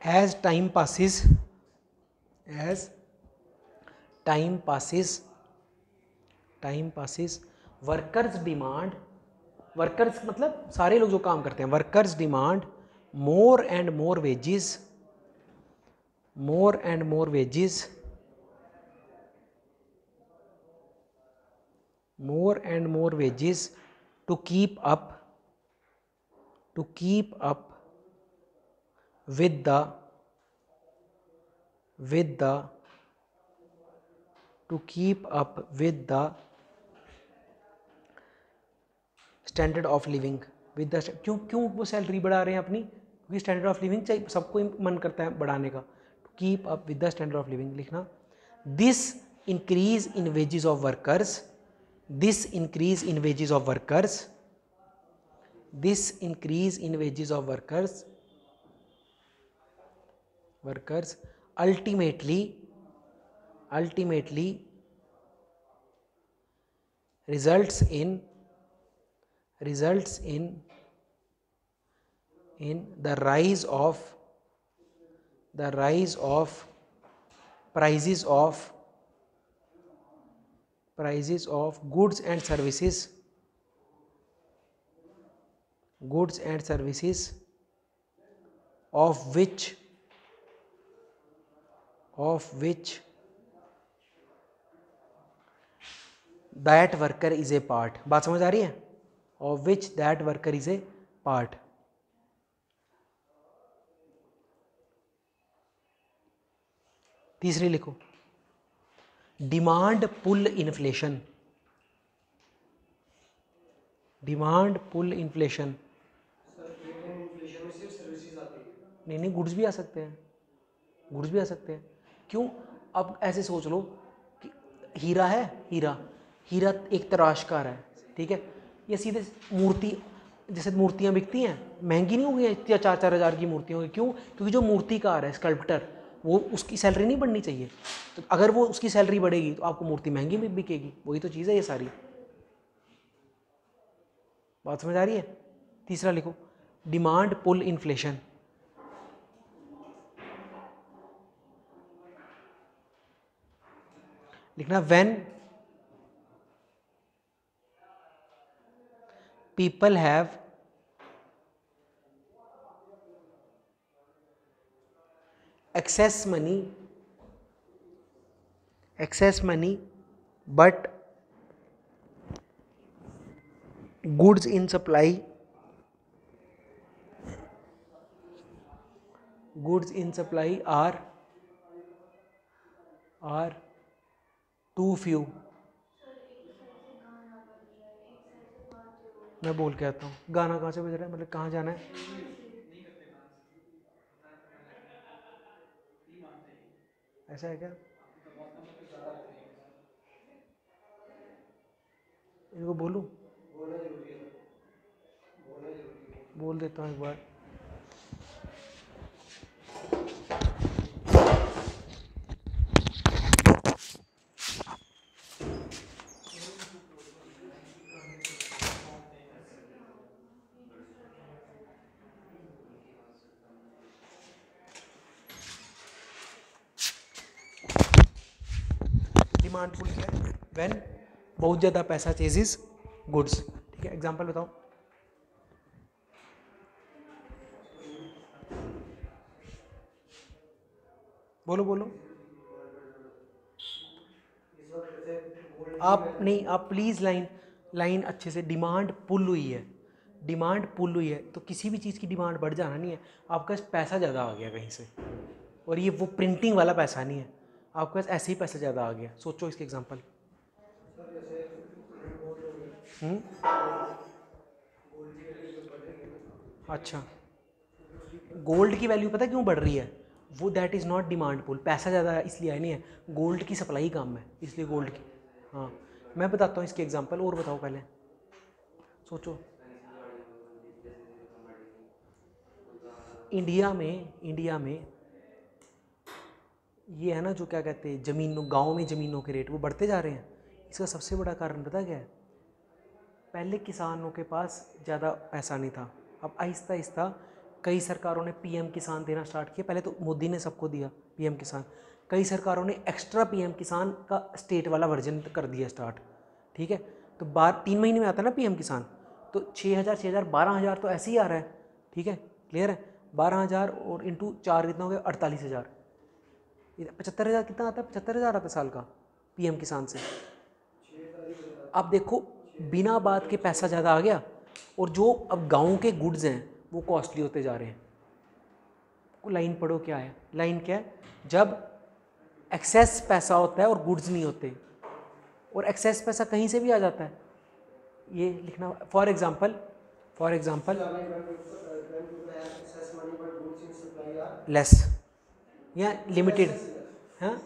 as time passes as time passes time passes workers demand workers मतलब सारे लोग जो काम करते हैं workers demand more and more wages more and more wages more and more wages to keep up to keep up with the with the to keep up with the standard of living with the क्यों क्यों वो salary बढ़ा रहे हैं अपनी क्योंकि standard of living चाहिए सबको मन करता है बढ़ाने का। To keep up with the standard of living लिखना। This increase in wages of workers this increase in wages of workers this increase in wages of workers workers ultimately ultimately results in results in in the rise of the rise of prices of prices of goods and services goods and services of which of which that worker is a part बात समझ आ रही है of which that worker is a part तीसरी लिखो। Demand pull inflation demand pull inflation नहीं नहीं goods भी आ सकते हैं। गुड्स भी आ सकते हैं। क्यों? अब ऐसे सोच लो कि हीरा है, हीरा। हीरा एक तराशकार है, ठीक है? ये सीधे मूर्ति, जैसे मूर्तियाँ बिकती हैं, महँगी नहीं होगी, इतनी चार चार हज़ार की मूर्तियाँ होगी। क्यों? क्योंकि जो मूर्तिकार है स्कल्प्टर वो उसकी सैलरी नहीं बढ़नी चाहिए। तो अगर वो उसकी सैलरी बढ़ेगी तो आपको मूर्ति महँगी भी बिकेगी। वही तो चीज़ है ये सारी। बात समझ आ रही है? तीसरा लिखो, डिमांड पुल इन्फ्लेशन। लिखना when people have excess money excess money but goods in supply goods in supply are are too few मैं बोल के आता हूँ। गाना कहाँ से बज रहा है? मतलब कहाँ जाना है? ऐसा है क्या? इनको बोलूँ? बोल देता हूँ एक बार। डिमांड क्या है व्हेन बहुत ज़्यादा पैसा चेजिस गुड्स ठीक है एग्ज़ाम्पल बताओ बोलो बोलो। आप नहीं, आप प्लीज़ लाइन लाइन अच्छे से डिमांड पुल हुई है। डिमांड पुल हुई है तो किसी भी चीज़ की डिमांड बढ़ जाना नहीं है। आपका पैसा ज़्यादा आ गया कहीं से, और ये वो प्रिंटिंग वाला पैसा नहीं है। आपके पास ऐसे ही पैसा ज़्यादा आ गया सोचो इसके एग्जांपल अच्छा। गोल्ड की वैल्यू पता क्यों बढ़ रही है? वो that is not demand pull पैसा ज़्यादा इसलिए नहीं है। गोल्ड की सप्लाई कम है इसलिए गोल्ड की। हाँ। मैं बताता हूँ इसके एग्जांपल और बताओ पहले। सोचो। इंडिया में इंडिया में ये है ना जो क्या कहते हैं, ज़मीनों, गाँव में ज़मीनों के रेट वो बढ़ते जा रहे हैं। इसका सबसे बड़ा कारण पता क्या है? पहले किसानों के पास ज़्यादा पैसा नहीं था। अब आहिस्ता आहिस्ता कई सरकारों ने पीएम किसान देना स्टार्ट किया। पहले तो मोदी ने सबको दिया, पीएम किसान। कई सरकारों ने एक्स्ट्रा पीएम किसान का स्टेट वाला वर्जन कर दिया स्टार्ट ठीक है? तो बार, तीन महीने में आता है ना पीएम किसान? तो छः हज़ार छः हज़ार, बारह हज़ार तो ऐसे ही आ रहा है। ठीक है? क्लियर है? बारह हज़ार और इंटू चार कितना हो गया? अड़तालीस हज़ार। पचहत्तर हज़ार कितना आता है? पचहत्तर हज़ार आता है साल का पीएम किसान से। आप देखो बिना बात के पैसा ज़्यादा आ गया और जो अब गाँव के गुड्स हैं वो कॉस्टली होते जा रहे हैं। लाइन पढ़ो क्या है? लाइन क्या है? जब एक्सेस पैसा होता है और गुड्स नहीं होते और एक्सेस पैसा कहीं से भी आ जाता है ये लिखना for example for example less या लिमिटेड हाँ?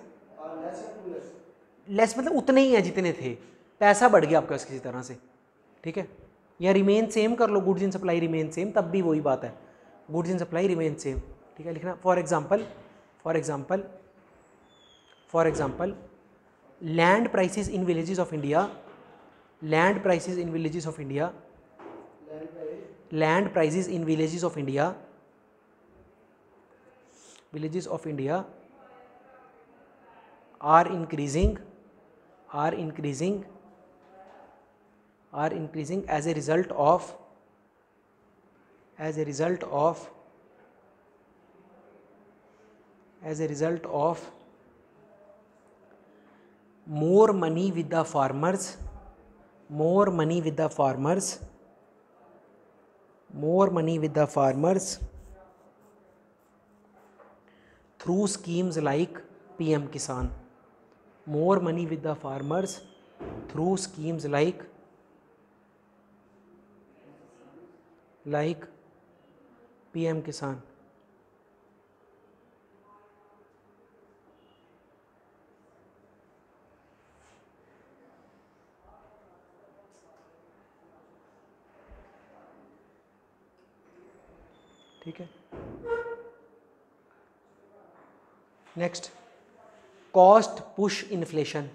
लेस मतलब उतने ही हैं जितने थे। पैसा बढ़ गया आपका किसी तरह से। ठीक है? या रिमेन सेम कर लो goods in supply remain same तब भी वही बात है। Goods in supply remain same ठीक है? लिखना for example for example for example land prices in villages of India land prices in villages of India land prices in villages of India villages of India are increasing are increasing are increasing as a result of as a result of as a result of more money with the farmers more money with the farmers more money with the farmers through schemes like PM Kisan. More money with the farmers through schemes like like PM Kisan. ठीक है next cost push inflation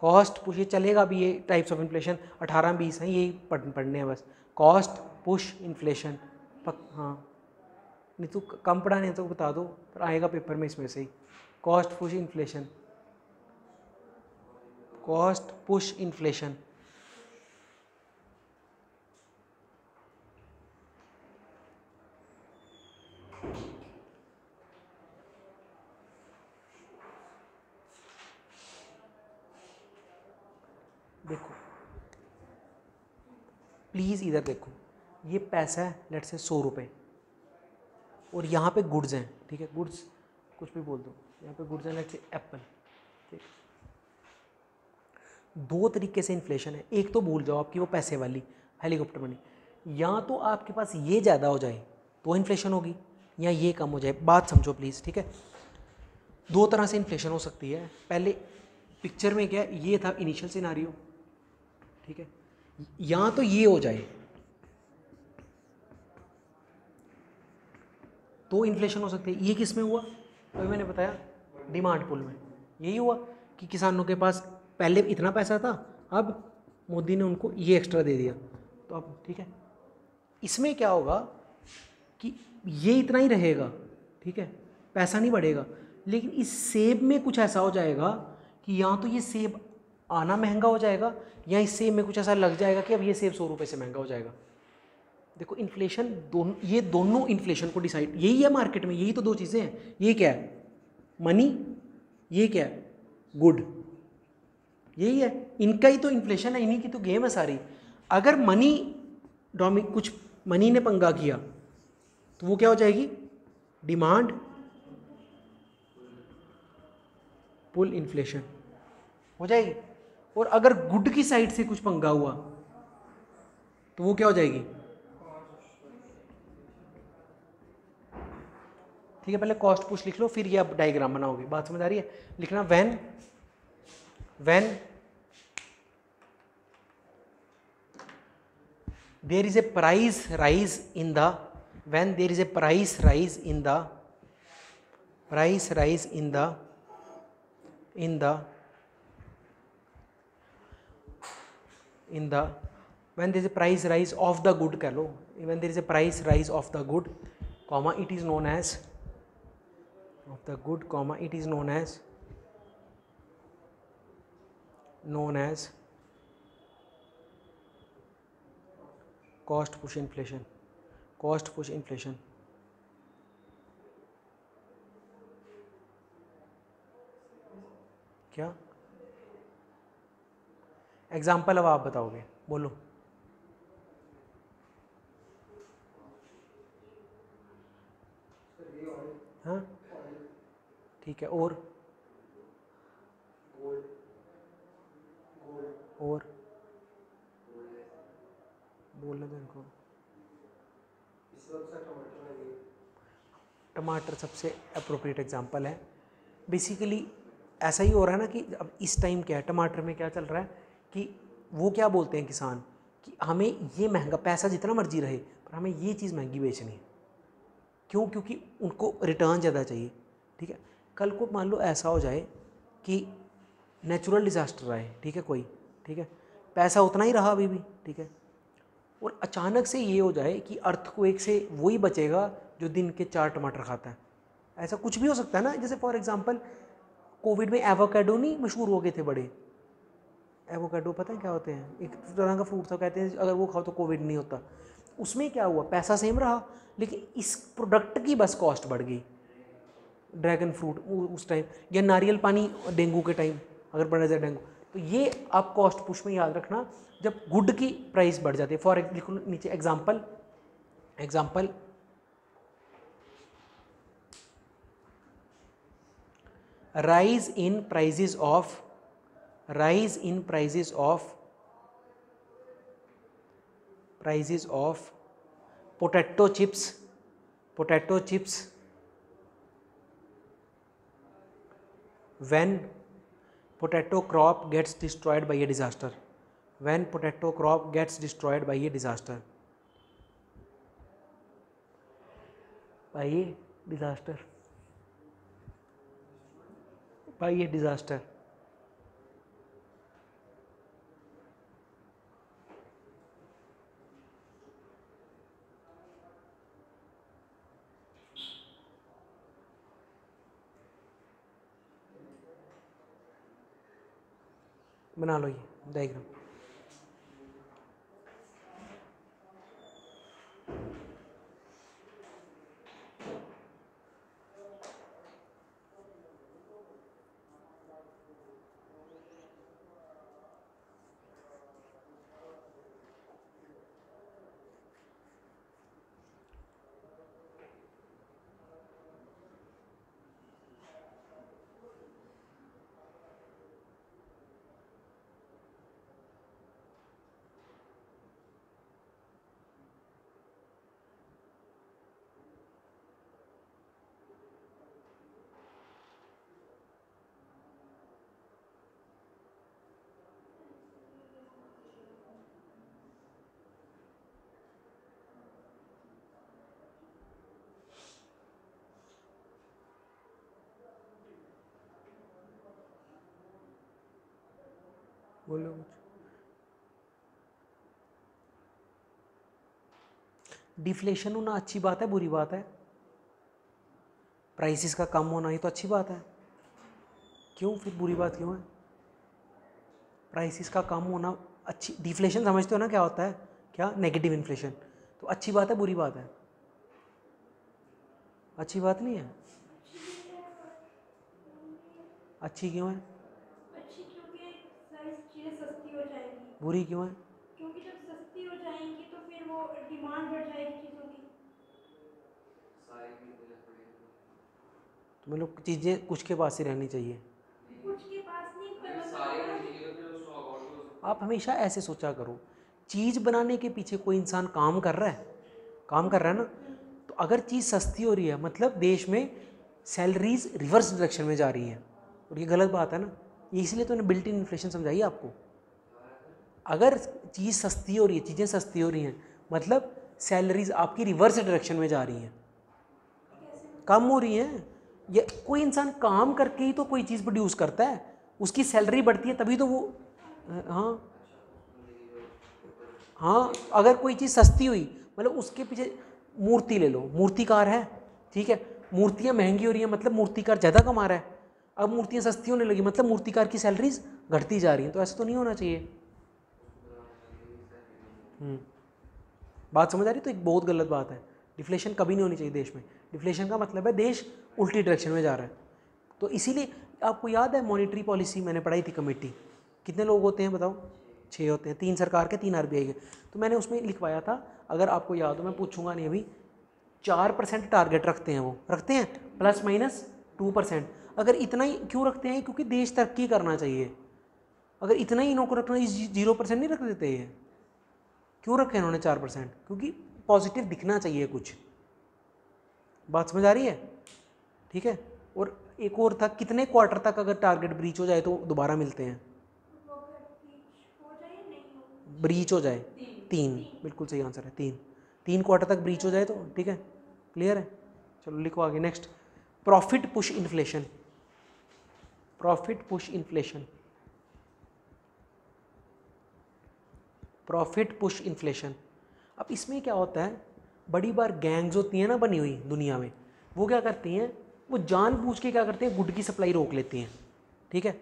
cost push ये चलेगा भी ये types of inflation अठारह, बीस हैं पढ़, पढ़ने हैं बस. कॉस्ट पुश इन्फ्लेशन पक हाँ. नहीं तो कम पढ़ा नहीं तो बता दो, पर आएगा पेपर में इसमें से ही. Cost push inflation cost push inflation देखो प्लीज़ इधर देखो। ये पैसा है लेट से सौ रुपये और यहाँ पे गुड्स हैं, ठीक है? गुड्स कुछ भी बोल दो। यहाँ पे गुड्स हैं लेट से एप्पल ठीक? दो तरीके से इन्फ्लेशन है। एक तो भूल जाओ आपकी वो पैसे वाली हेलीकॉप्टर मनी या तो आपके पास ये ज़्यादा हो जाए तो इन्फ्लेशन होगी, या ये कम हो जाए। बात समझो प्लीज़ ठीक है? दो तरह से इन्फ्लेशन हो सकती है। पहले पिक्चर में क्या ये था इनिशियल सिनारियो ठीक है? या तो ये हो जाए। तो इन्फ्लेशन हो सकती है। ये किसमें हुआ? अभी मैंने बताया डिमांड पुल में। यही हुआ कि किसानों के पास पहले इतना पैसा था, अब मोदी ने उनको ये एक्स्ट्रा दे दिया। तो अब ठीक है। इसमें क्या होगा कि ये इतना ही रहेगा, ठीक है? पैसा नहीं बढ़ेगा। लेकिन इस सेब में कुछ ऐसा हो जाएगा कि यहाँ तो ये सेब आना महँगा हो जाएगा, या इस सेब में कुछ ऐसा लग जाएगा कि अब ये सेब सौ रुपये से महँगा हो जाएगा। देखो इन्फ्लेशन दोनों, ये दोनों इन्फ्लेशन को डिसाइड यही है मार्केट में, यही तो दो चीज़ें हैं। ये क्या है? मनी ये क्या है? गुड यही है। इनका ही तो इन्फ्लेशन है, इन्हीं की तो गेम है सारी। अगर मनी डोमिक कुछ मनी ने पंगा किया तो वो क्या हो जाएगी? डिमांड पुल इन्फ्लेशन हो जाएगी। और अगर गुड की साइड से कुछ पंगा हुआ तो वो क्या हो जाएगी? ठीक है, पहले कॉस्ट पुश लिख लो, फिर ये आप डायग्राम बनाओगे। बात समझ आ रही है? लिखना when when there is a price rise in the, when there is a price rise in the, price rise in the in the in the when there is a price rise of the good hello when there is a price rise of the good comma it is known as of the good comma it is known as known as cost push inflation cost push inflation. क्या example अब आप बताओगे, बोलो। हाँ? ठीक है, और? और? बोलने दो इनको। टमाटर सबसे अप्रोप्रिएट एग्जांपल है। बेसिकली ऐसा ही हो रहा है ना कि अब इस टाइम क्या है, टमाटर में क्या चल रहा है? कि वो क्या बोलते हैं किसान? कि हमें ये महँगा पैसा जितना मर्ज़ी रहे, पर हमें ये चीज़ महँगी बेचनी है। क्यों? क्योंकि उनको रिटर्न ज़्यादा चाहिए, ठीक है? कल को मान लो ऐसा हो जाए कि नेचुरल डिज़ास्टर आए, ठीक है कोई? ठीक है? पैसा उतना ही रहा अभी भी, ठीक है? और अचानक से ये हो जाए कि अर्थ को एक से वही बचेगा जो दिन के चार टमाटर खाता है। ऐसा कुछ भी हो सकता है ना? जैसे फॉर एग्जांपल कोविड में एवोकेडो नहीं मशहूर हो गए थे बड़े। एवोकेडो, पता है क्या होते हैं? एक तरह का फ्रूट था, कहते हैं, अगर वो खाओ तो कोविड नहीं होता। उसमें क्या हुआ? पैसा सेम रहा, लेकिन इस प्रोडक्ट की बस कॉस्ट बढ़ गई। ड्रैगन फ्रूट उस टाइम या नारियल पानी, डेंगू के टाइम अगर बढ़ जाए डेंगू। तो ये आप कॉस्ट पुश में याद रखना, जब गुड की प्राइस बढ़ जाती है। फॉर लिखो नीचे example example rise in prices of rise in prices of prices of potato chips potato chips when potato crop gets destroyed by a disaster when potato crop gets destroyed by a disaster by a disaster by a disaster बना लो ये diagram. बोलो कुछ। Deflation होना अच्छी बात है, बुरी बात है। प्राइसेस का कम होना ही तो अच्छी बात है। क्यों? फिर बुरी बात क्यों है? प्राइसेस का कम होना अच्छी, डिफ्लेशन समझते हो ना क्या होता है? क्या? Negative inflation. तो अच्छी बात है, बुरी बात है। अच्छी बात नहीं है? अच्छी क्यों है अच्छी क्योंकि सारी चीज़ें सस्ती हो जाएँगी बुरी क्यों है? क्योंकि जब सस्ती हो जाएँगी तो फिर वो डिमांड बढ़ जाएगी चीज़ों की। तो मतलब चीज़ें कुछ के पास ही रहनी चाहिए। कुछ के पास नहीं पर मतलब आप हमेशा ऐसे सोचा करो चीज़ बनाने के पीछे कोई इंसान काम कर रहा है? काम कर रहा है ना? तो अगर चीज़ सस्ती हो रही है मतलब देश में सैलरीज रिवर्स डायरेक्शन में जा रही हैं। और ये गलत बात है ना? इसलिए तो बिल्ट इन इन्फ्लेशन समझाई आपको। अगर चीज़ सस्ती हो रही है, चीज़ें सस्ती हो रही हैं मतलब सैलरीज आपकी रिवर्स डायरेक्शन में जा रही हैं। कम हो रही हैं। या कोई इंसान काम करके ही तो कोई चीज़ प्रोड्यूस करता है। उसकी सैलरी बढ़ती है तभी तो वो हाँ। हाँ अगर कोई चीज़ सस्ती हुई मतलब उसके पीछे मूर्ति ले लो। मूर्तिकार है, ठीक है। मूर्तियाँ महँगी हो रही हैं मतलब मूर्तिकार ज़्यादा कमा रहा है। अब मूर्तियाँ सस्ती होने लगी मतलब मूर्तिकार की सैलरीज घटती जा रही हैं। तो ऐसा तो नहीं होना चाहिए। बात समझ आ रही? तो एक बहुत गलत बात है। डिफ्लेशन कभी नहीं होनी चाहिए देश में। डिफ्लेशन का मतलब है देश उल्टी डायरेक्शन में जा रहा है। तो इसीलिए आपको याद है मॉनिटरी पॉलिसी मैंने पढ़ाई थी कमेटी कितने लोग होते हैं बताओ? छः होते हैं। तीन सरकार के, तीन आरबीआई के। तो मैंने उसमें लिखवाया था, अगर आपको याद हो, मैं पूछूँगा नहीं अभी। चार परसेंट टारगेट रखते हैं वो। रखते हैं? प्लस माइनस टू परसेंट अगर इतना ही क्यों रखते हैं? क्योंकि देश तरक्की करना चाहिए। अगर इतना ही इनको रखना ज़ीरो परसेंट नहीं रख देते ये। क्यों रखे इन्होंने चार परसेंट? क्योंकि पॉजिटिव दिखना चाहिए कुछ। बात समझ आ रही है? ठीक है? और एक और था, कितने क्वार्टर तक अगर टारगेट ब्रीच हो जाए तो दोबारा मिलते हैं? ब्रीच हो जाए। तीन। बिल्कुल सही आंसर है, तीन। तीन क्वार्टर तक ब्रीच हो जाए तो ठीक है? क्लियर है? चलो लिखो आगे next profit push inflation profit push inflation profit push inflation. अब इसमें क्या होता है? बड़ी बार गैंग्स होती हैं ना बनी हुई दुनिया में, वो क्या करती हैं? वो जान बूझ के क्या करते हैं? गुड की सप्लाई रोक लेती हैं, ठीक है?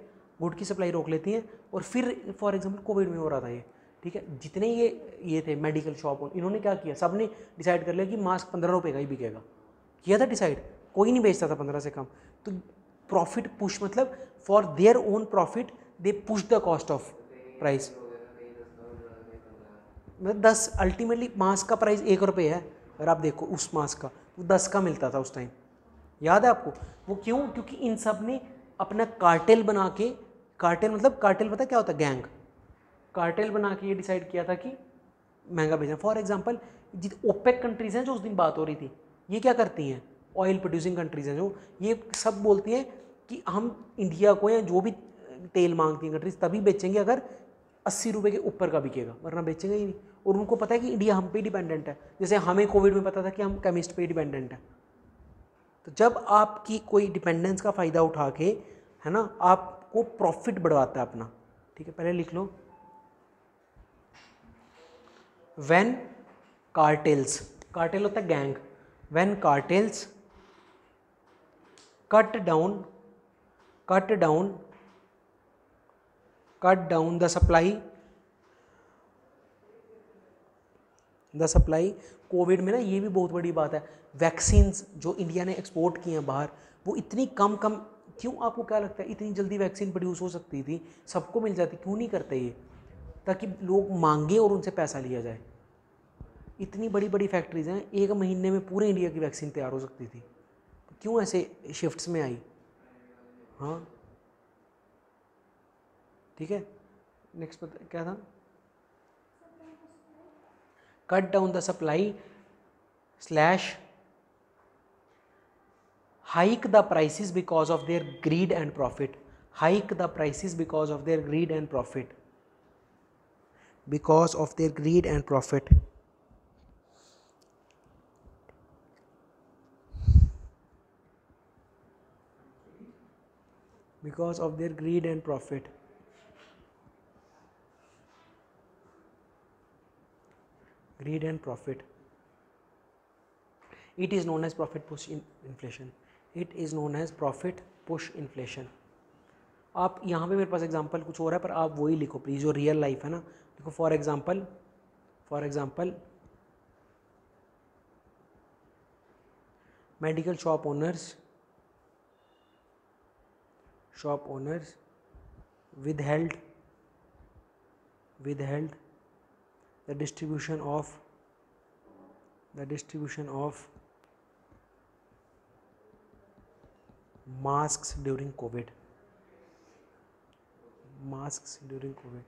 गुड की सप्लाई रोक लेती हैं और फिर फॉर एग्जांपल कोविड में हो रहा था ये, ठीक है? जितने ये ये थे मेडिकल शॉप इन्होंने क्या किया? सबने डिसाइड कर लिया कि मास्क पंद्रह रुपये का ही बिकेगा। किया था डिसाइड कोई नहीं बेचता था पंद्रह से कम। तो प्रॉफिट पुश मतलब for their own profit they push the cost of price मतलब दस अल्टीमेटली मास्क का प्राइस एक रुपये है। अगर आप देखो, उस मास्क का, वो दस का मिलता था उस टाइम याद है आपको? वो क्यों? क्योंकि इन सबने अपना कार्टेल बना के कार्टेल मतलब कार्टेल पता क्या होता है? गैंग कार्टेल बना के ये डिसाइड किया था कि महँगा बेचना। फॉर एग्ज़ाम्पल जित ओपेक कंट्रीज़ हैं जो उस दिन बात हो रही थी, ये क्या करती हैं? ऑयल प्रोड्यूसिंग कंट्रीज़ हैं जो। ये सब बोलती हैं कि हम इंडिया को या जो भी तेल मांगती हैं कंट्रीज़ तभी बेचेंगे अगर अस्सी रुपये के ऊपर का बिकेगा, वरना बेचेंगे ही नहीं। और उनको पता है कि इंडिया हम पे डिपेंडेंट है। जैसे हमें कोविड में पता था कि हम केमिस्ट पे डिपेंडेंट है। तो जब आपकी कोई डिपेंडेंस का फ़ायदा उठा के, है ना, आपको प्रॉफिट बढ़वाता है अपना, ठीक है, पहले लिख लो। वैन कार्टेल्स कार्टेल होता है gang when cartels cut down cut down cut down the supply the supply Covid में ना ये भी बहुत बड़ी बात है। वैक्सीन्स जो इंडिया ने एक्सपोर्ट किए हैं बाहर, वो इतनी कम कम, क्यों आपको क्या लगता है? इतनी जल्दी वैक्सीन प्रोड्यूस हो सकती थी? सबको मिल जाती, क्यों नहीं करते ये? ताकि लोग मांगे और उनसे पैसा लिया जाए। इतनी बड़ी बड़ी फैक्ट्रीज हैं, एक महीने में पूरे इंडिया की वैक्सीन तैयार हो सकती थी। क्यों ऐसे शिफ्ट्स में आई? हाँ? ठीक है? नेक्स्ट पता क्या था? Cut down the supply slash hike the prices because of their greed and profit hike the prices because of their greed and profit because of their greed and profit because of their greed and profit greed and profit. It is known as profit push in, inflation. It is known as profit push inflation. आप यहाँ पे मेरे पास example कुछ हो रहा है, पर आप वही लिखो प्लीज़ जो रियल लाइफ है ना। देखो for example for example medical shop owners shop owners withheld withheld the distribution of the distribution of masks during covid. Masks during covid.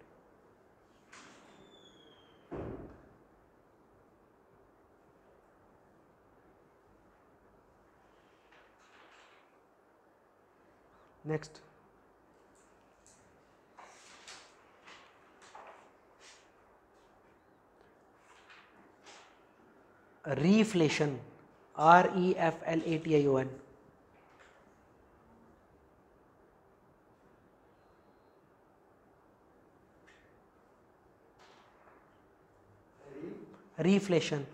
Next reflation, r e f l a t i o n. Reflation.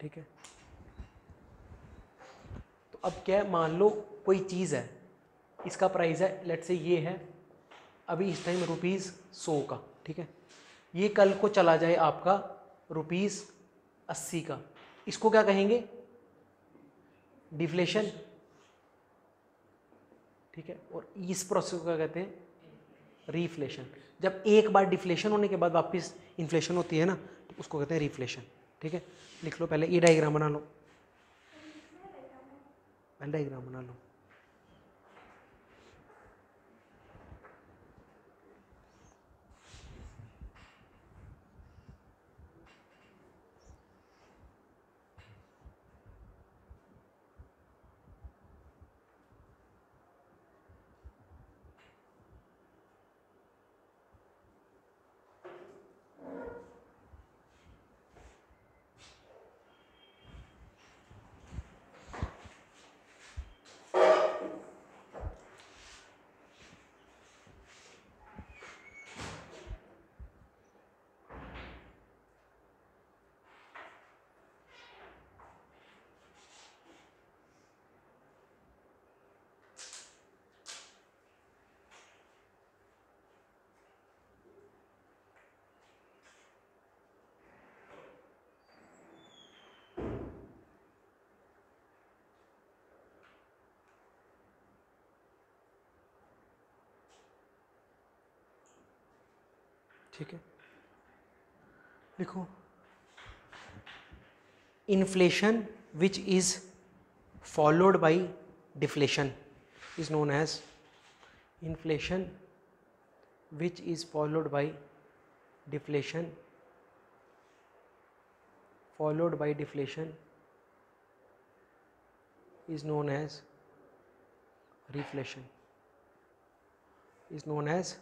ठीक है? तो अब क्या मान लो कोई चीज़ है, इसका price है लेट से ये है अभी इस टाइम रुपीज़ सौ का, ठीक है? ये कल को चला जाए आपका रुपीज़ अस्सी का। इसको क्या कहेंगे? डिफ्लेशन ठीक है? और इस प्रोसेस को क्या कहते हैं? रिफ्लेशन जब एक बार डिफ्लेशन होने के बाद वापस इन्फ्लेशन होती है ना तो उसको कहते हैं रिफ्लेशन ठीक है? लिख लो पहले, ये डायग्राम बना लो। पहले डायग्राम बना लो। ठीक है? देखो inflation which is followed by deflation is known as inflation which is followed by deflation followed by deflation, is known as reflation, is known as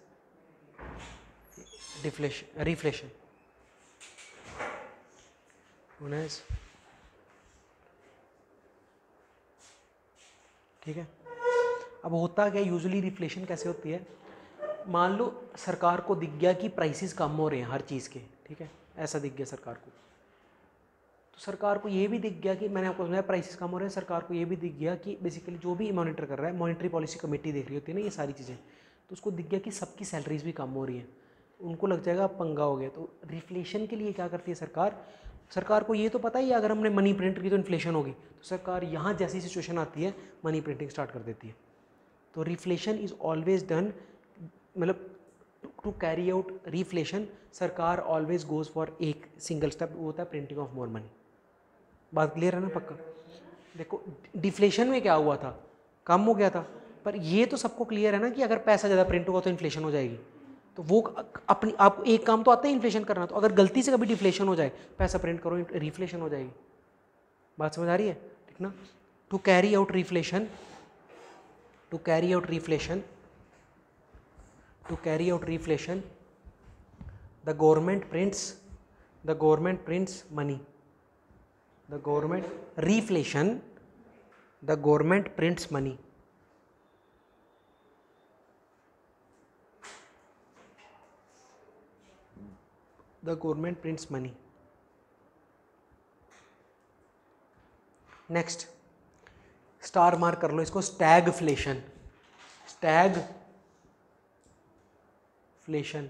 deflation, reflation. Known as ठीक है? अब होता क्या यूजली रिफ्लेशन कैसे होती है? मान लो सरकार को दिख गया कि प्राइसेस कम हो रहे हैं हर चीज़ के, ठीक है? ऐसा दिख गया सरकार को। तो सरकार को ये भी दिख गया कि, मैंने आपको समझाया प्राइसेस कम हो रहे हैं, सरकार को ये भी दिख गया कि बेसिकली जो भी मॉनिटर कर रहा है मॉनिटरी पॉलिसी कमेटी देख रही होती है ना ये सारी चीज़ें तो उसको दिख गया कि सबकी सैलरीज भी कम हो रही हैं। उनको लग जाएगा पंगा हो गया तो रिफ्लेशन के लिए क्या करती है सरकार? सरकार को ये तो पता ही है, अगर हमने मनी प्रिंट की तो इन्फ्लेशन होगी। तो सरकार यहाँ जैसी सिचुएशन आती है मनी प्रिंटिंग स्टार्ट कर देती है। तो रिफ्लेशन इज़ ऑलवेज डन मतलब टू कैरी आउट रिफ्लेशन सरकार ऑलवेज गोज फॉर एक सिंगल स्टेप वो होता है प्रिंटिंग ऑफ़ मोर मनी बात क्लियर है ना पक्का? देखो डिफ्लेशन में क्या हुआ था? कम हो गया था। पर ये तो सबको क्लियर है ना कि अगर पैसा ज़्यादा प्रिंट होगा तो इन्फ्लेशन हो जाएगी। तो वो अपनी आप एक काम तो आता है इन्फ्लेशन करना तो अगर गलती से कभी डिफ्लेशन हो जाए, पैसा प्रिंट करो रिफ्लेशन हो जाएगी। बात समझ आ रही है? ठीक ना? To carry out reflation to carry out reflation to carry out reflation the government prints the government prints money the government reflation the government prints money the government prints money. Next star mark कर लो इसको Stag फ्लेशन Stag फ्लेशन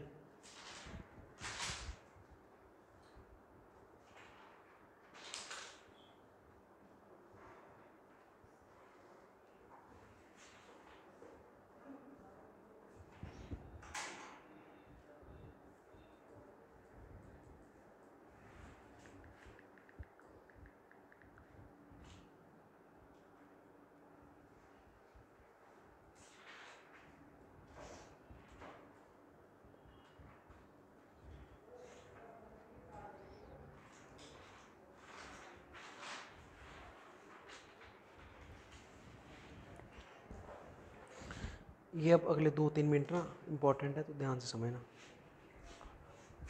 ये अब अगले दो तीन minute ना important है तो ध्यान से समझना।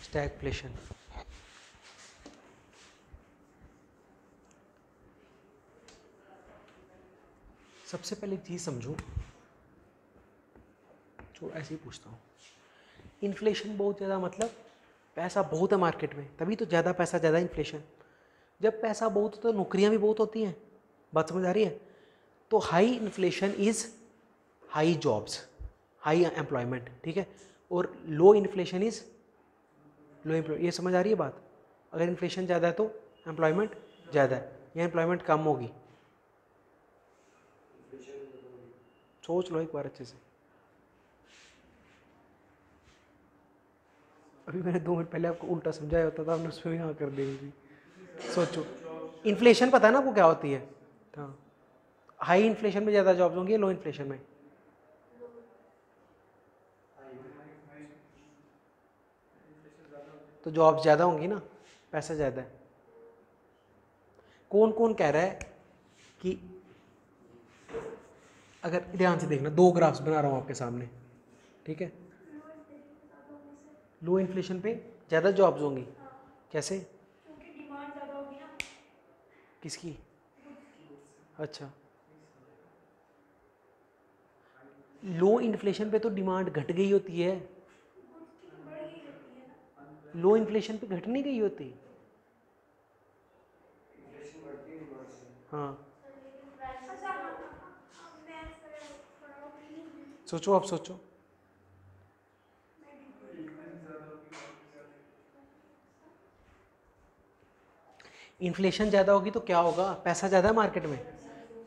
स्टैगफ्लेशन सबसे पहले एक चीज़ समझो जो ऐसे ही पूछता हूँ। इन्फ्लेशन बहुत ज़्यादा मतलब पैसा बहुत है मार्केट में, तभी तो ज़्यादा पैसा, ज़्यादा इन्फ्लेशन जब पैसा बहुत होता है, नौकरियाँ भी बहुत होती हैं। बात समझ आ रही है? तो high inflation is high jobs high employment ठीक है? और low inflation is low employ ये समझ आ रही है बात? अगर इन्फ्लेशन ज़्यादा है तो एम्प्लॉयमेंट ज़्यादा है, या एम्प्लॉयमेंट कम होगी। सोच लो एक बार अच्छे से। अभी मैंने दो मिनट पहले आपको उल्टा समझाया होता था आपने उसमें यहाँ कर देंगे सोचो। इन्फ्लेशन पता है ना आपको क्या होती है? हाँ। हाई इन्फ्लेशन में ज़्यादा जॉब्स होंगी लो इन्फ्लेशन में? तो जॉब्स ज़्यादा होंगी ना पैसा ज़्यादा है। कौन कौन कह रहा है कि अगर ध्यान से देखना दो ग्राफ्स बना रहा हूँ आपके सामने ठीक है? लो इन्फ्लेशन पे ज़्यादा जॉब्स होंगी। कैसे? किसकी? अच्छा। लो इन्फ्लेशन पे तो डिमांड घट गई होती है। लो इन्फ्लेशन पे घट नहीं गई होती। हाँ सोचो आप सोचो। इन्फ्लेशन ज़्यादा होगी तो क्या होगा? पैसा ज़्यादा है मार्केट में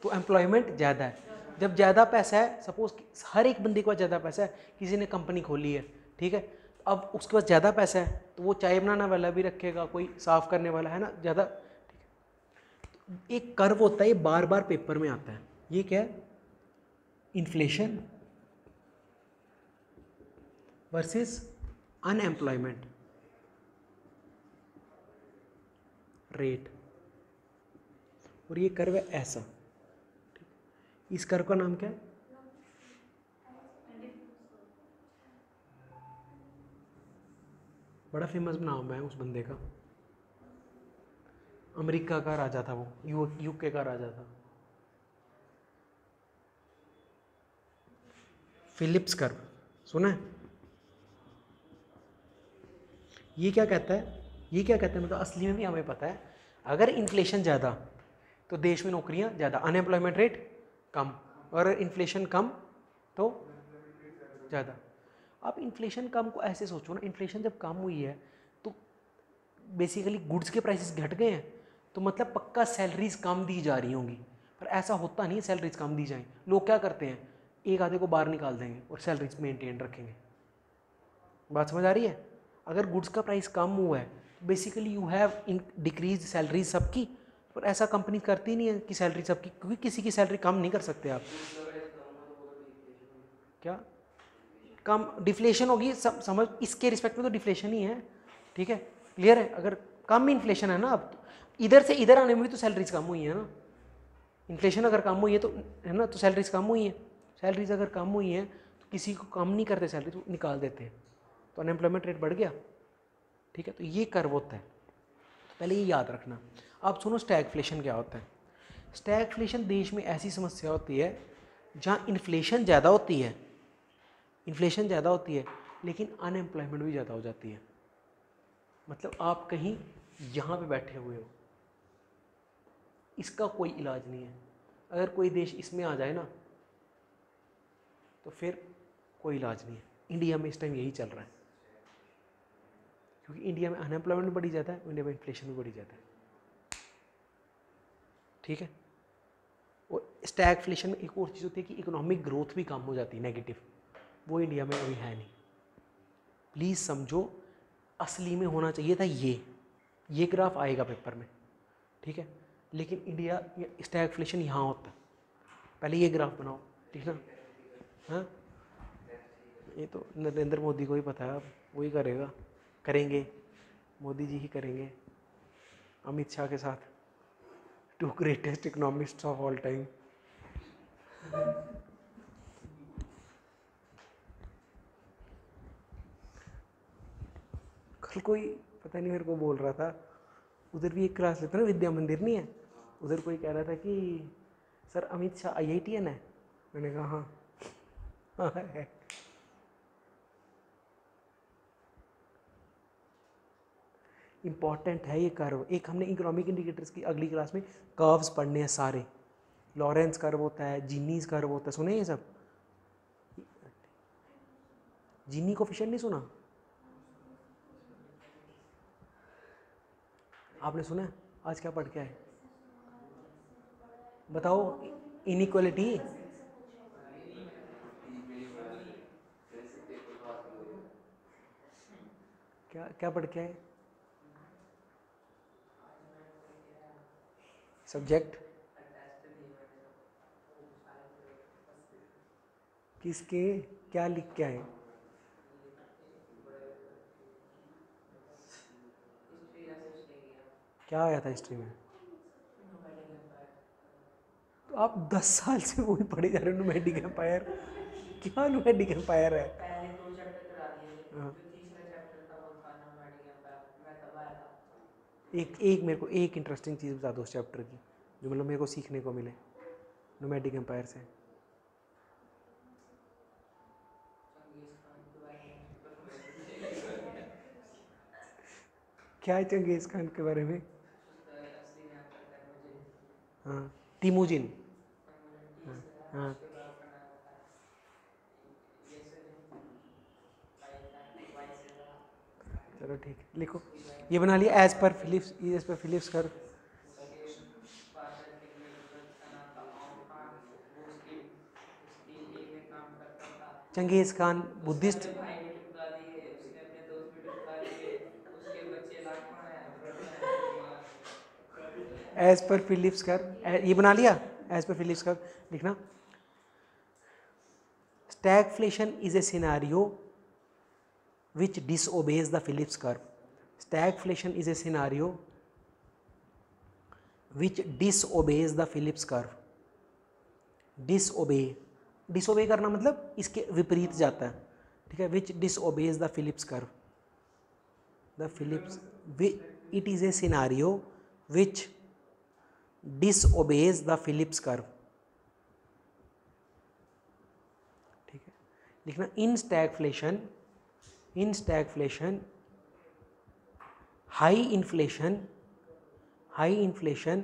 तो एम्प्लॉयमेंट ज़्यादा है। जब ज़्यादा पैसा है सपोज़ हर एक बंदे के पास ज़्यादा पैसा है किसी ने कंपनी खोली है ठीक है? अब उसके पास ज़्यादा पैसा है तो वो चाय बनाने वाला भी रखेगा, कोई साफ़ करने वाला, है ना? ज़्यादा तो एक कर्व होता है, ये बार बार पेपर में आता है। ये क्या है? Inflation versus unemployment rate. और ये कर्व है ऐसा इस कर्व का नाम क्या है? बड़ा फ़ेमस नाम है उस बंदे का। अमेरिका का राजा था वो, यू यूके का राजा था। फिलिप्स कर्व सुना है? ये क्या कहता है? ये क्या कहता है? मतलब असली में भी हमें पता है, अगर इन्फ्लेशन ज़्यादा तो देश में नौकरियाँ ज़्यादा अनएम्प्लॉयमेंट रेट कम, और इन्फ्लेशन कम तो ज़्यादा। आप इन्फ्लेशन कम को ऐसे सोचो ना इन्फ्लेशन जब कम हुई है तो बेसिकली गुड्स के प्राइसेस घट गए हैं तो मतलब पक्का सैलरीज कम दी जा रही होंगी। पर ऐसा होता नहीं है सैलरीज कम दी जाएँ। लोग क्या करते हैं? एक आधे को बाहर निकाल देंगे और सैलरीज मेंटेन रखेंगे। बात समझ आ रही है? अगर गुड्स का प्राइस कम हुआ है basically you have in decrease salary सबकी, पर ऐसा कंपनी करती नहीं है कि सैलरी सबकी, क्योंकि किसी की सैलरी कम नहीं कर सकते आप। क्या? कम डिफ्लेशन होगी सब समझ, इसके रिस्पेक्ट में तो डिफ्लेशन ही है, ठीक है? क्लियर है? अगर कम इन्फ्लेशन है ना अब, इधर से इधर आने में तो सैलरीज कम हुई है ना। इन्फ्लेशन अगर कम हुई है तो है ना तो सैलरीज कम हुई है। सैलरीज अगर कम हुई हैं तो किसी को कम नहीं करते सैलरी तो निकाल देते हैं। तो अनएम्प्लॉयमेंट रेट बढ़ गया, ठीक है? तो ये कर्व होता है। तो पहले ये याद रखना। आप सुनो स्टैगफ्लेशन क्या होता है? स्टैगफ्लेशन देश में ऐसी समस्या होती है, जहाँ इन्फ्लेशन ज़्यादा होती है इन्फ्लेशन ज़्यादा होती है, लेकिन अनएम्प्लॉयमेंट भी ज़्यादा हो जाती है। मतलब आप कहीं यहाँ पे बैठे हुए हो, इसका कोई इलाज नहीं है। अगर कोई देश इसमें आ जाए ना तो फिर कोई इलाज नहीं है। इंडिया में इस टाइम यही चल रहा है। क्योंकि इंडिया में अनएम्प्लॉयमेंट बढ़ी जाता है इंडिया में इन्फ्लेशन भी बढ़ी जाता है। ठीक है? और स्टैगफ्लेशन में एक और चीज़ होती है कि इकोनॉमिक ग्रोथ भी कम हो जाती है नेगेटिव वो इंडिया में अभी है नहीं। प्लीज़ समझो, असली में होना चाहिए था ये। ये ग्राफ आएगा पेपर में, ठीक है? लेकिन इंडिया स्टैगफ्लेशन यहाँ होता है। पहले ये ग्राफ बनाओ, ठीक ना? हाँ? ये तो नरेंद्र मोदी को ही पता है वही करेगा। करेंगे। मोदी जी ही करेंगे। अमित शाह के साथ। Two greatest economist of all time कल कोई पता नहीं मेरे को बोल रहा था, उधर भी एक क्लास लेते ना विद्या मंदिर नहीं है। उधर कोई कह रहा था कि, sir, Amit Shah I I T N है। मैंने कहा हाँ। हाँ इंपॉर्टेंट है ये कर्व एक हमने इकोनॉमिक इंडिकेटर्स की अगली क्लास में कर्व्स पढ़ने हैं सारे। लॉरेंस कर्व होता है जीनीज कर्व होता है, सुने ये सब? जीनी कोफिशिएंट नहीं सुना? आपने सुना आज क्या पढ़ के आए? बताओ इनइक्वालिटी क्या क्या पढ़ के आए? सब्जेक्ट किसके, क्या लिख के आए? क्या आया था हिस्ट्री में? तो आप दस साल से वही पढ़े जा रहे हो नोमैडिक एम्पायर क्या नोमैडिक एम्पायर है? हाँ। एक एक मेरे को एक इंटरेस्टिंग चीज़ बता दो उस चैप्टर की, जो मतलब मेरे को सीखने को मिले नोमैडिक एम्पायर से। क्या है चंगेज़ खान के बारे में उसका असली नाम पता है मुझे हाँ तिमुजिन हाँ, हाँ। वाई से था चलो ठीक है लिखो। ये बना लिया as per Phillips as per Phillips curve. Father Khan लिए का नाम था ओम खान वो उसकी उसकी एक में काम करता था चंगेज़ खान बुद्धिस्ट उसके भाई भी टुकड़ा दिए उसने अपने दोस्त भी टुकड़ा दिए उसके बच्चे लाखों हैं करोड़ों हैं एज पर फिलिप्स कर ये बना लिया? एज पर फिलिप्स कर लिखना। Stagflation is a scenario which disobeys the Phillips curve stagflation is a scenario which disobeys the Phillips curve disobey disobey करना मतलब इसके विपरीत जाता है, ठीक है? Which disobeys the Phillips curve the Phillips it is a scenario which disobeys the Phillips curve. ठीक है लिखना in stagflation in stagflation high inflation high inflation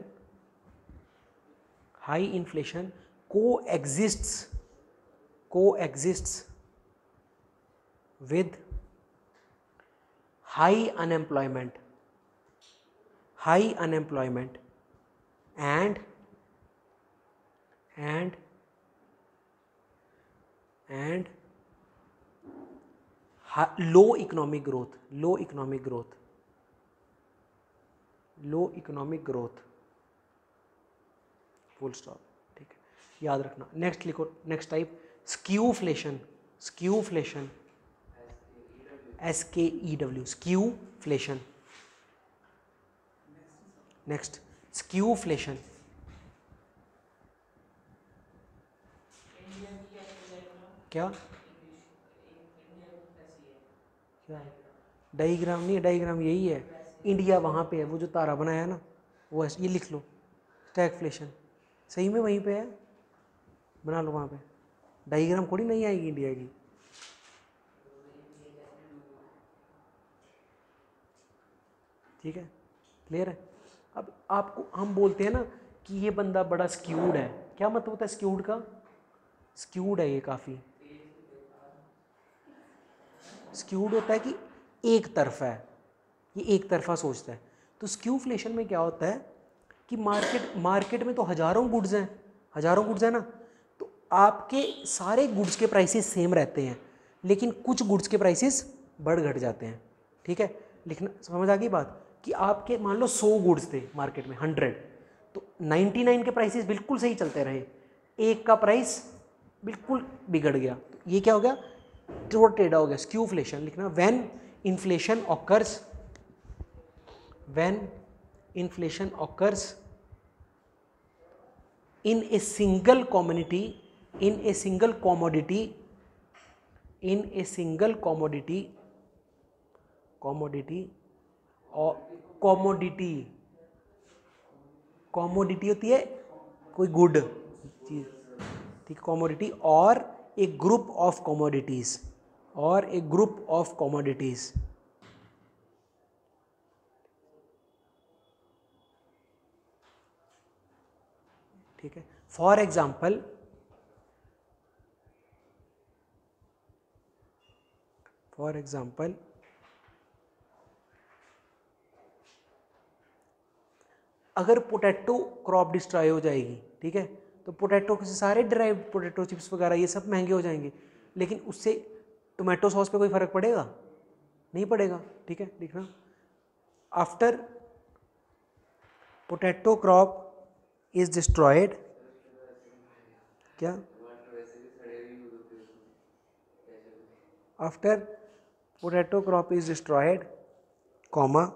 high inflation coexists coexists with high unemployment high unemployment and and and low economic growth low economic growth low economic growth full stop ठीक है याद रखना next लिखो next type skewflation skewflation S K E W skewflation next skewflation. क्या? क्या diagram नहीं diagram यही है। इंडिया वहाँ पे है, वो जो तारा बनाया है ना, वो ये लिख लो। स्टैगफ्लेशन। सही में वहीं पे है? बना लो वहाँ पे। डाइग्राम थोड़ी नहीं आएगी इंडिया की। ठीक है? क्लियर है? अब आपको, हम बोलते हैं ना कि ये बंदा बड़ा स्क्यूड है। क्या मतलब होता है स्क्यूड का? स्क्यूड है ये काफ़ी। स्क्यूड होता है कि एक तरफा है। ये एक तरफा सोचता है। तो स्क्यूफ्लेशन में क्या होता है कि मार्केट मार्केट में तो हज़ारों गुड्स हैं। हज़ारों गुड्स हैं ना। तो आपके सारे गुड्स के प्राइसेस सेम रहते हैं। लेकिन कुछ गुड्स के प्राइसेस बढ़ घट जाते हैं। ठीक है? लिखना समझ आ गई बात? कि आपके, मान लो सौ गुड्स थे मार्केट में, हंड्रेड तो नाइन्टी नाइन के प्राइसेस बिल्कुल सही चलते रहे। एक का प्राइस बिल्कुल बिगड़ गया। तो ये क्या हो गया? थोड़ा टेढ़ा हो गया। स्क्यूफ्लेशन लिखना। When inflation occurs when inflation occurs in a single community in a single commodity, in a single commodity commodity commodity commodity होती है कोई गुड चीज़। ठीक कॉमोडिटी और एक ग्रुप ऑफ़ कॉमोडिटीज़ और एक ग्रुप ऑफ़ कॉमोडिटीज़ ठीक है फॉर एग्ज़ाम्पल फॉर एग्ज़ाम्पल अगर पोटैटो क्रॉप डिस्ट्रॉय हो जाएगी, ठीक है? तो पोटैटो से सारे ड्राइव पोटैटो चिप्स वगैरह, ये सब महँगे हो जाएँगे। लेकिन उससे टोमेटो सॉस पे कोई फ़र्क पड़ेगा? नहीं पड़ेगा, ठीक है? लिखना after potato crop is destroyed क्या? After potato crop is destroyed comma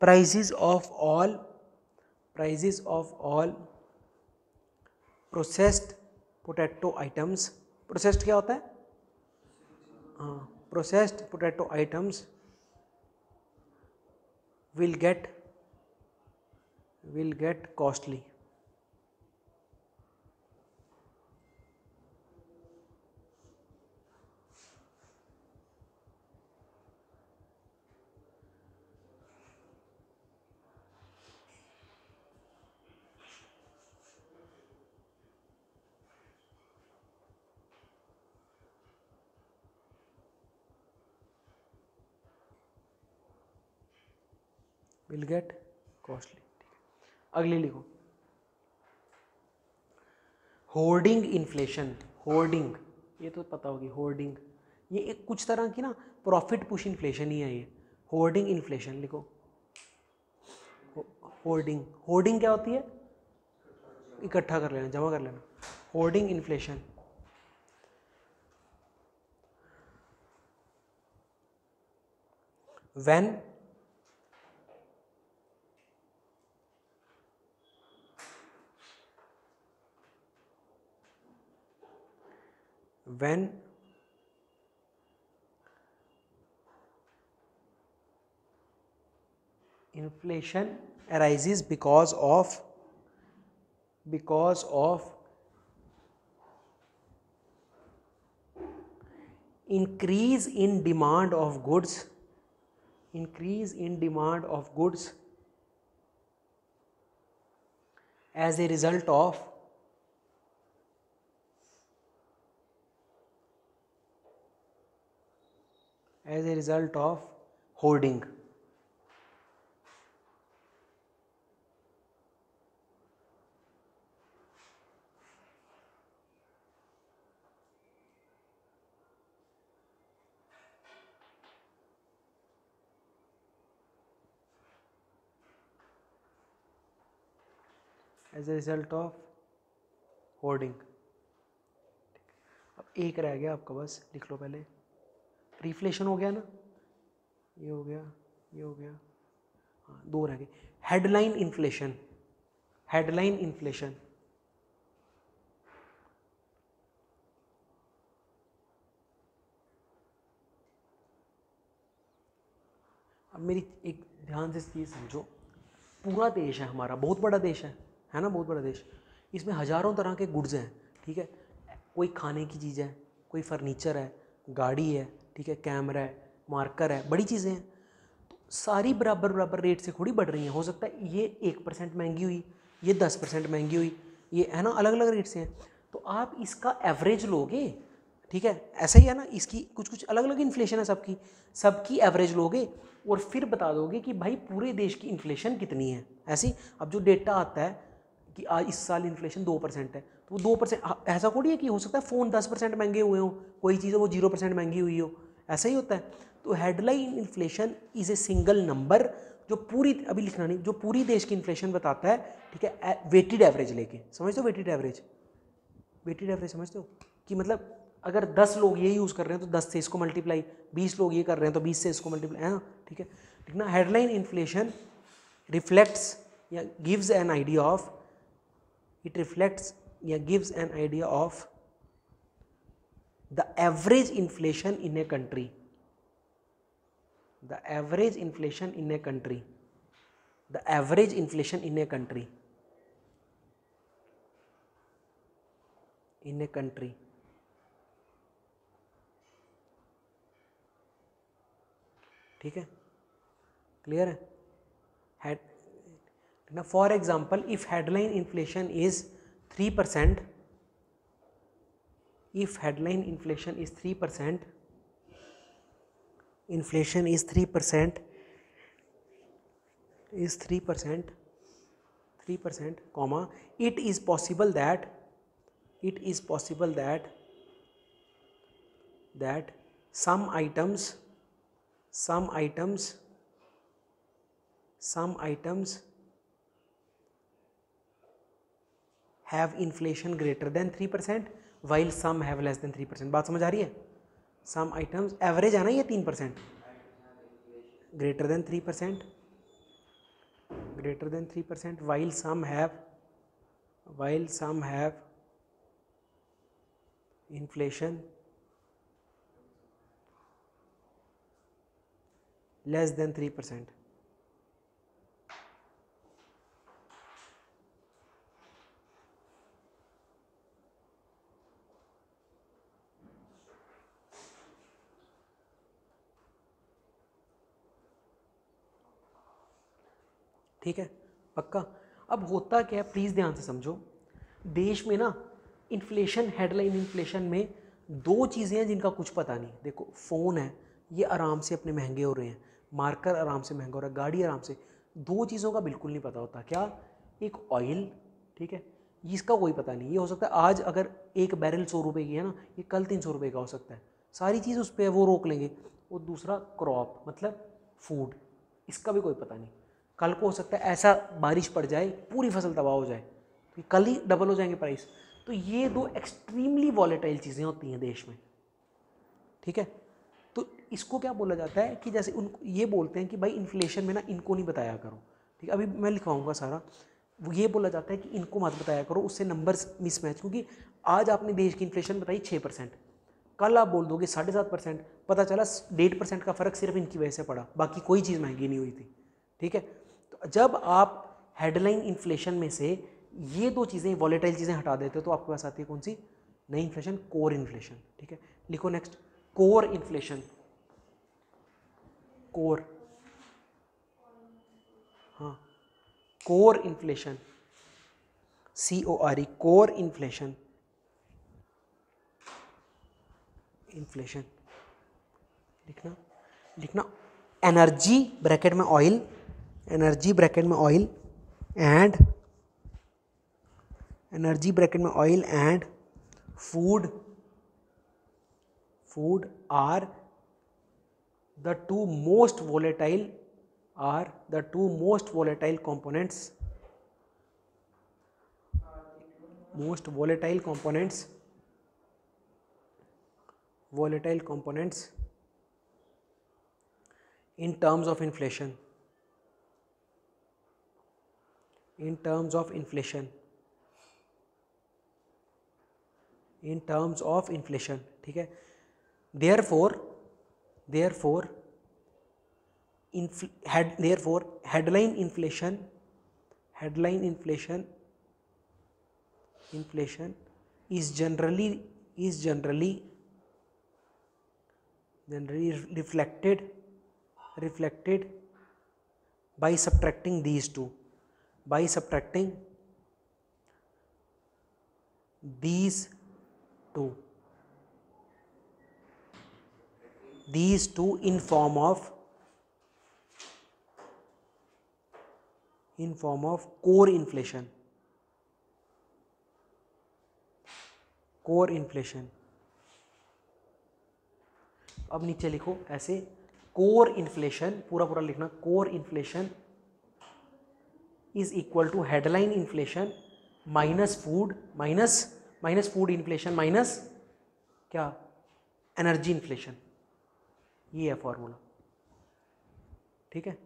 prices of all prices of all processed potato items processed क्या होता है हाँ processed potato items will get will get costly will get costly अगली लिखो। Hoarding inflation hoarding ये तो पता होगी होर्डिंग ये एक कुछ तरह की ना प्रॉफिट पुश इन्फ्लेशन ही है ये। होर्डिंग इन्फ्लेशन लिखो। होर्डिंग होर्डिंग क्या होती है? इकट्ठा कर लेना, जमा कर लेना। Hoarding inflation when when inflation arises because of because of increase in demand of goods increase in demand of goods as a result of as a result of hoarding as a result of hoarding अब एक रह गया आपका बस, लिख लो पहले। Reflation हो गया ना। ये हो गया, ये हो गया। हाँ दो रह गए। हेडलाइन इन्फ्लेशन हेडलाइन इन्फ्लेशन अब मेरी एक ध्यान से चीज़ समझो। पूरा देश है हमारा, बहुत बड़ा देश है है ना, बहुत बड़ा देश। इसमें हज़ारों तरह के गुड्स हैं, ठीक है? कोई खाने की चीज़ है, कोई फर्नीचर है, गाड़ी है ठीक है कैमरा है मार्कर है, बड़ी चीज़ें हैं। तो सारी बराबर बराबर रेट से थोड़ी बढ़ रही हैं। हो सकता है ये एक परसेंट महँगी हुई, ये दस परसेंट महँगी हुई, ये है ना अलग अलग रेट से हैं। तो आप इसका एवरेज लोगे, ठीक है, ऐसा ही है ना, इसकी कुछ कुछ अलग अलग इन्फ्लेशन है सबकी सबकी एवरेज लोगे और फिर बता दोगे कि भाई पूरे देश की इन्फ्लेशन कितनी है। ऐसी, अब जो डेटा आता है कि आज इस साल इन्फ्लेशन दो परसेंट है तो वो दो परसेंट, ऐसा थोड़ी है कि हो सकता है फ़ोन दस परसेंट महँगे हुए हो, कोई चीज़ वो ज़ीरो परसेंट महँगी हुई हो। ऐसा ही होता है। तो headline inflation is a single number जो पूरी, अभी लिखना नहीं, जो पूरी देश की इन्फ्लेशन बताता है, ठीक है वेटेड एवरेज लेके। समझते हो वेटेड एवरेज वेटेड एवरेज समझते हो? कि मतलब अगर दस लोग ये यूज़ कर रहे हैं तो दस से इसको मल्टीप्लाई बीस लोग ये कर रहे हैं तो बीस से इसको मल्टीप्लाई है ना ठीक है? ठीक ना हेडलाइन इन्फ्लेशन रिफ्लेक्ट्स या gives an idea of it reflects या gives an idea of the average inflation in a country the average inflation in a country the average inflation in a country in a country ठीक है clear है head now for example if headline inflation is 3 percent if headline inflation is 3% inflation is 3% is 3% 3% comma it is possible that it is possible that that some items some items some items have inflation greater than 3% while some have less than three percent बात समझ आ रही है? सम items average है ना ये तीन percent greater than three percent greater than three percent while some have while some have inflation less than 3 percent. ठीक है? पक्का? अब होता क्या है? प्लीज़ ध्यान से समझो। देश में ना इन्फ्लेशन हेडलाइन इन्फ्लेशन में दो चीज़ें हैं जिनका कुछ पता नहीं। देखो फ़ोन है, ये आराम से अपने महँगे हो रहे हैं। मार्कर आराम से महँगा हो रहा है, गाड़ी आराम से। दो चीज़ों का बिल्कुल नहीं पता होता। क्या? एक ऑयल ठीक है? इसका कोई पता नहीं। ये हो सकता है आज अगर एक बैरल सौ रुपये की है ना, ये कल तीन सौ रुपये का हो सकता है। सारी चीज़ उस पर वो रोक लेंगे। और दूसरा क्रॉप मतलब फ़ूड इसका भी कोई पता नहीं। कल को हो सकता है ऐसा बारिश पड़ जाए, पूरी फ़सल तबाह हो जाए तो कल ही डबल हो जाएँगे प्राइस तो ये दो एक्सट्रीमली वॉलेटाइल चीज़ें होती हैं देश में। ठीक है? तो इसको क्या बोला जाता है कि जैसे उन ये बोलते हैं कि भाई इन्फ्लेशन में ना इनको नहीं बताया करो। ठीक है? अभी मैं लिखवाऊँगा सारा। वो ये बोला जाता है कि इनको मत बताया करो, उससे नंबर्स मिसमैच क्योंकि आज आपने देश की इन्फ्लेशन बताई छः परसेंट। कल आप बोल दोगे साढ़े सात परसेंट, पता चला डेढ़ परसेंट का फ़र्क सिर्फ़ इनकी वजह से पड़ा, बाकी कोई चीज़ महँगी नहीं हुई थी। ठीक है? जब आप हेडलाइन इन्फ्लेशन में से ये दो चीज़ें वॉलेटाइल चीज़ें हटा देते हो तो आपके पास आती है कौन सी? नई इन्फ्लेशन कोर इन्फ्लेशन ठीक है? लिखो नेक्स्ट कोर इन्फ्लेशन कोर हाँ core inflation C O R E core inflation inflation लिखना लिखना एनर्जी ब्रैकेट में ऑयल एनर्जी ब्रैकेट में ऑयल एंड एनर्जी ब्रैकेट में oil and food food are the two most volatile are the two most volatile components most volatile components volatile components in terms of inflation in terms of inflation in terms of inflation ठीक है therefore therefore infl head therefore headline inflation headline inflation inflation is generally is generally generally reflected reflected by subtracting these two By subtracting these two these two in form of in form of core inflation core inflation अब नीचे लिखो ऐसे core inflation पूरा पूरा लिखना core inflation is equal to headline inflation minus food minus minus food inflation minus क्या? Energy inflation ये है फॉर्मूला ठीक है?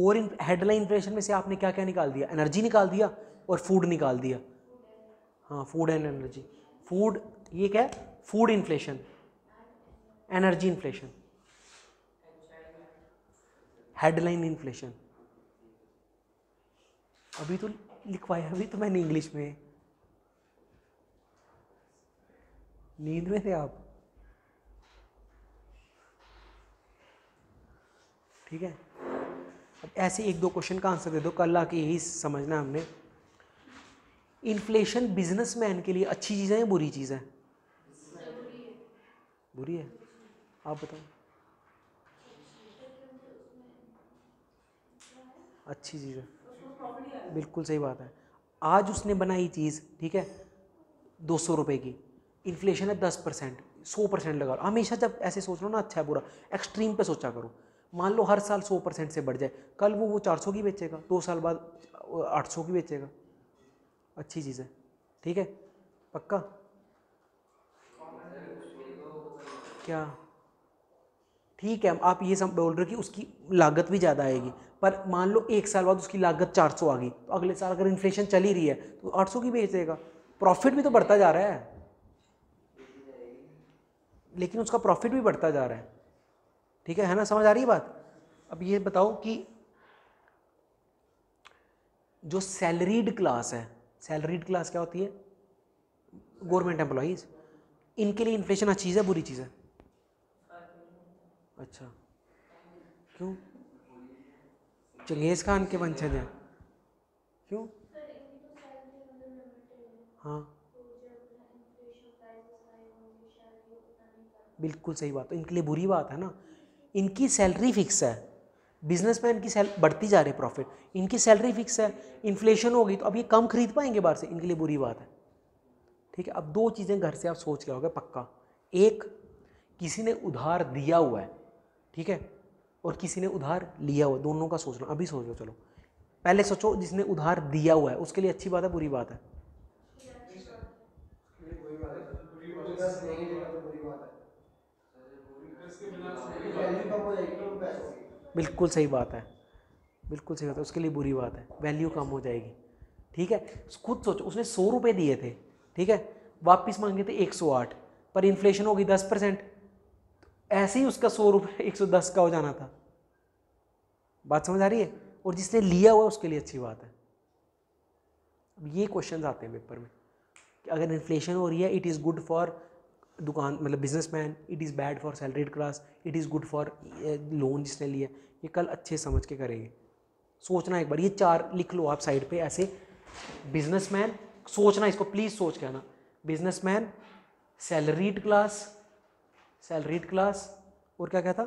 कोर हेडलाइन इन्फ्लेशन में से आपने क्या क्या निकाल दिया? एनर्जी निकाल दिया और फ़ूड निकाल दिया। हाँ फ़ूड एंड एनर्जी फ़ूड ये क्या है? Food inflation energy inflation headline inflation अभी तो लिखवाया, अभी तो मैंने इंग्लिश में। नींद में थे आप? ठीक है? अब ऐसे एक दो क्वेश्चन का आंसर दे दो, कल आके यही समझना है हमने। इन्फ्लेशन बिजनेसमैन के लिए अच्छी चीज़ है या बुरी चीज़ है? बुरी है। आप बताओ। अच्छी चीज़ है। बिल्कुल सही बात है। आज उसने बनाई चीज़, ठीक है, दो सौ रुपये की। इन्फ्लेशन है दस परसेंट, सौ परसेंट लगा हमेशा जब ऐसे सोच रहा ना अच्छा है, बुरा। एक्सट्रीम पे सोचा करो। मान लो हर साल सौ परसेंट से बढ़ जाए, कल वो वो चार सौ की बेचेगा, दो साल बाद आठ सौ की बेचेगा। अच्छी चीज़ है, ठीक है? पक्का? क्या? ठीक है, आप ये सब बोल रहे हो कि उसकी लागत भी ज़्यादा आएगी, पर मान लो एक साल बाद उसकी लागत 400 आ गई तो अगले साल अगर इन्फ्लेशन चल रही है तो 800 की बेच देगा प्रॉफिट भी तो बढ़ता जा रहा है। लेकिन उसका प्रॉफिट भी बढ़ता जा रहा है। ठीक है है ना? समझ आ रही है बात? अब ये बताओ कि जो सैलरीड क्लास है सैलरीड क्लास क्या होती है? गवर्नमेंट एम्प्लॉज इनके लिए इन्फ्लेशन अच्छी चीज़ है, बुरी चीज़ है? अच्छा। क्यों? चंगेज खान के वंशज हैं क्यों? हाँ। बिल्कुल सही बात है। इनके लिए बुरी बात है ना? इनकी सैलरी फिक्स है। बिजनेसमैन की सैल, बढ़ती जा रही है प्रॉफिट इनकी सैलरी फिक्स है इन्फ्लेशन होगी तो अब ये कम खरीद पाएँगे बाहर से, इनके लिए बुरी बात है। ठीक है, अब दो चीज़ें घर से आप सोच के आओगे पक्का। एक, किसी ने उधार दिया हुआ है, ठीक है, और किसी ने उधार लिया हुआ है, दोनों का सोचना अभी सोचो चलो। पहले सोचो जिसने उधार दिया हुआ है, उसके लिए अच्छी बात है बुरी बात है। बिल्कुल सही बात है। बिल्कुल सही बात है, उसके लिए बुरी बात है। वैल्यू कम हो जाएगी, ठीक है? खुद सोचो, उसने सौ रुपये दिए थे, ठीक है? वापस मांगे थे एक सौ आठ, पर इन्फ्लेशन हो गई दस परसेंट ऐसे ही उसका सौ रुपये एक सौ दस का हो जाना था। बात समझ आ रही है? और जिसने लिया हुआ उसके लिए अच्छी बात है। अब ये क्वेश्चन आते हैं पेपर में, कि अगर इन्फ्लेशन हो रही है इट इज़ गुड फॉर दुकान मतलब businessman it is bad for salaried class it is good for loan जिसने लिया ये कल अच्छे समझ के करेंगे। सोचना एक बार, ये चार लिख लो आप साइड पे ऐसे। बिजनेसमैन सोचना इसको प्लीज़ सोच के आना। Businessman salaried class salaried class और क्या था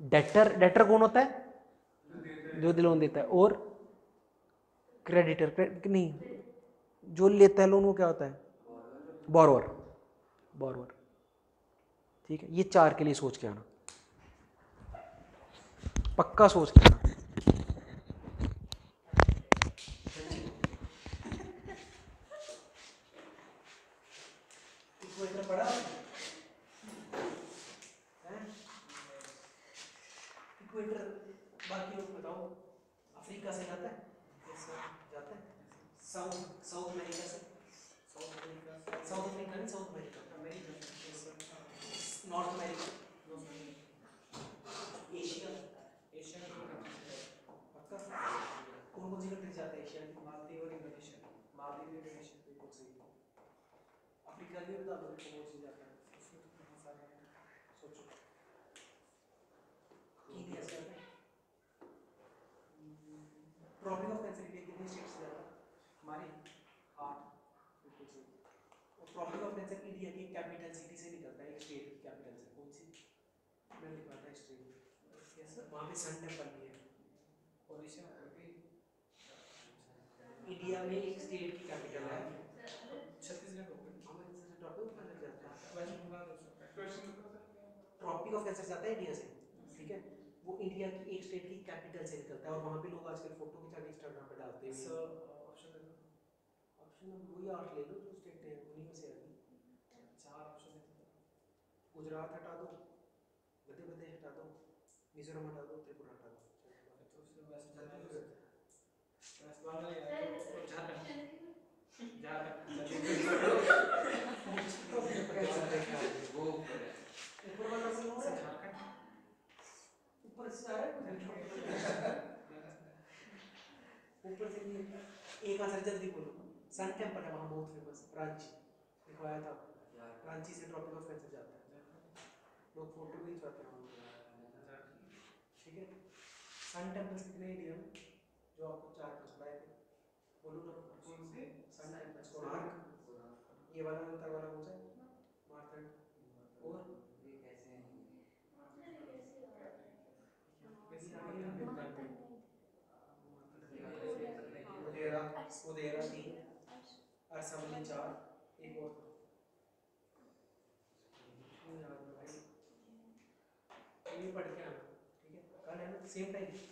डेटर डेटर कौन होता है? जो लोन देता है। और क्रेडिटर नहीं, जो लेता है लोन वो क्या होता है? बोरोवर बोरोवर ठीक है? ये चार के लिए सोच के आना। पक्का सोच के आना इक्वेटर पढ़ा इक्वेटर बाकी लोग बताओ अफ्रीका से जाता है जाता है साउथ साउथ अमेरिका से साउथ अमेरिका साउथ अफ्रीका नहीं south America America north America Asia Asia पक्का कौन कौन सी कंट्री जाते हैं एशिया की मालदीव और इंडोनेशिया मालदीव इंडोनेशिया बिल्कुल सही अफ्रीका की बता दो कौन सी जाता है उसमें तो बहुत सारे हैं सोचो कीनिया से जाता है ट्रॉपिक ऑफ़ कैंसर इंडिया कितने स्टेट से जाता है हमारे आठ बिल्कुल सही और ट्रॉपिक ऑफ़ कैंसर की इंडिया की कैपिटल सिटी से निकलता है स्टेट की कैपिटल से कौन सी? मैं लिखा था में। यस सर वहाँ पे सन टेंपल भी है। और इसे इंडिया में एक स्टेट की कैपिटल है। ट्रॉपिक ऑफ़ कैंसर जाता है। ट्रॉपिक ऑफ़ कैंसर जाता है इंडिया से। ठीक है? वो इंडिया की एक स्टेट की कैपिटल से निकलता है। और वहाँ पे लोग आजकल फ़ोटो खिंचा के इंस्टाग्राम पे डालते हैं। ऑप्शन अब वही आठ ले लो जो स्टेट है उन्हीं में से आएगी चार ऑप्शन है गुजरात हटा दो मध्य प्रदेश हटा दो मिजोरम हटा दो त्रिपुरा हटा दो। ऊपर है। से है ऊपर से एक आंसर जल्दी बोलो। सन टेंपल है वहाँ बहुत फ़ेमस रांची दिखवाया था रांची से ट्रॉपिक ऑफ़ कैंसर जाता है लोग फ़ोटो खिंचवाते हैं वहाँ ठीक है सन टेम्पल्स कितने इंडिया में जो आपको चार पाँच बताए थे बोलो ना कौन से सन टेम्पल्स ये वाला उत्तर वाला कौन सा है और उदेरा उदेरा तीन सब में चार एक और ये पढ़ के आना ठीक है कल है ना सेम टाइम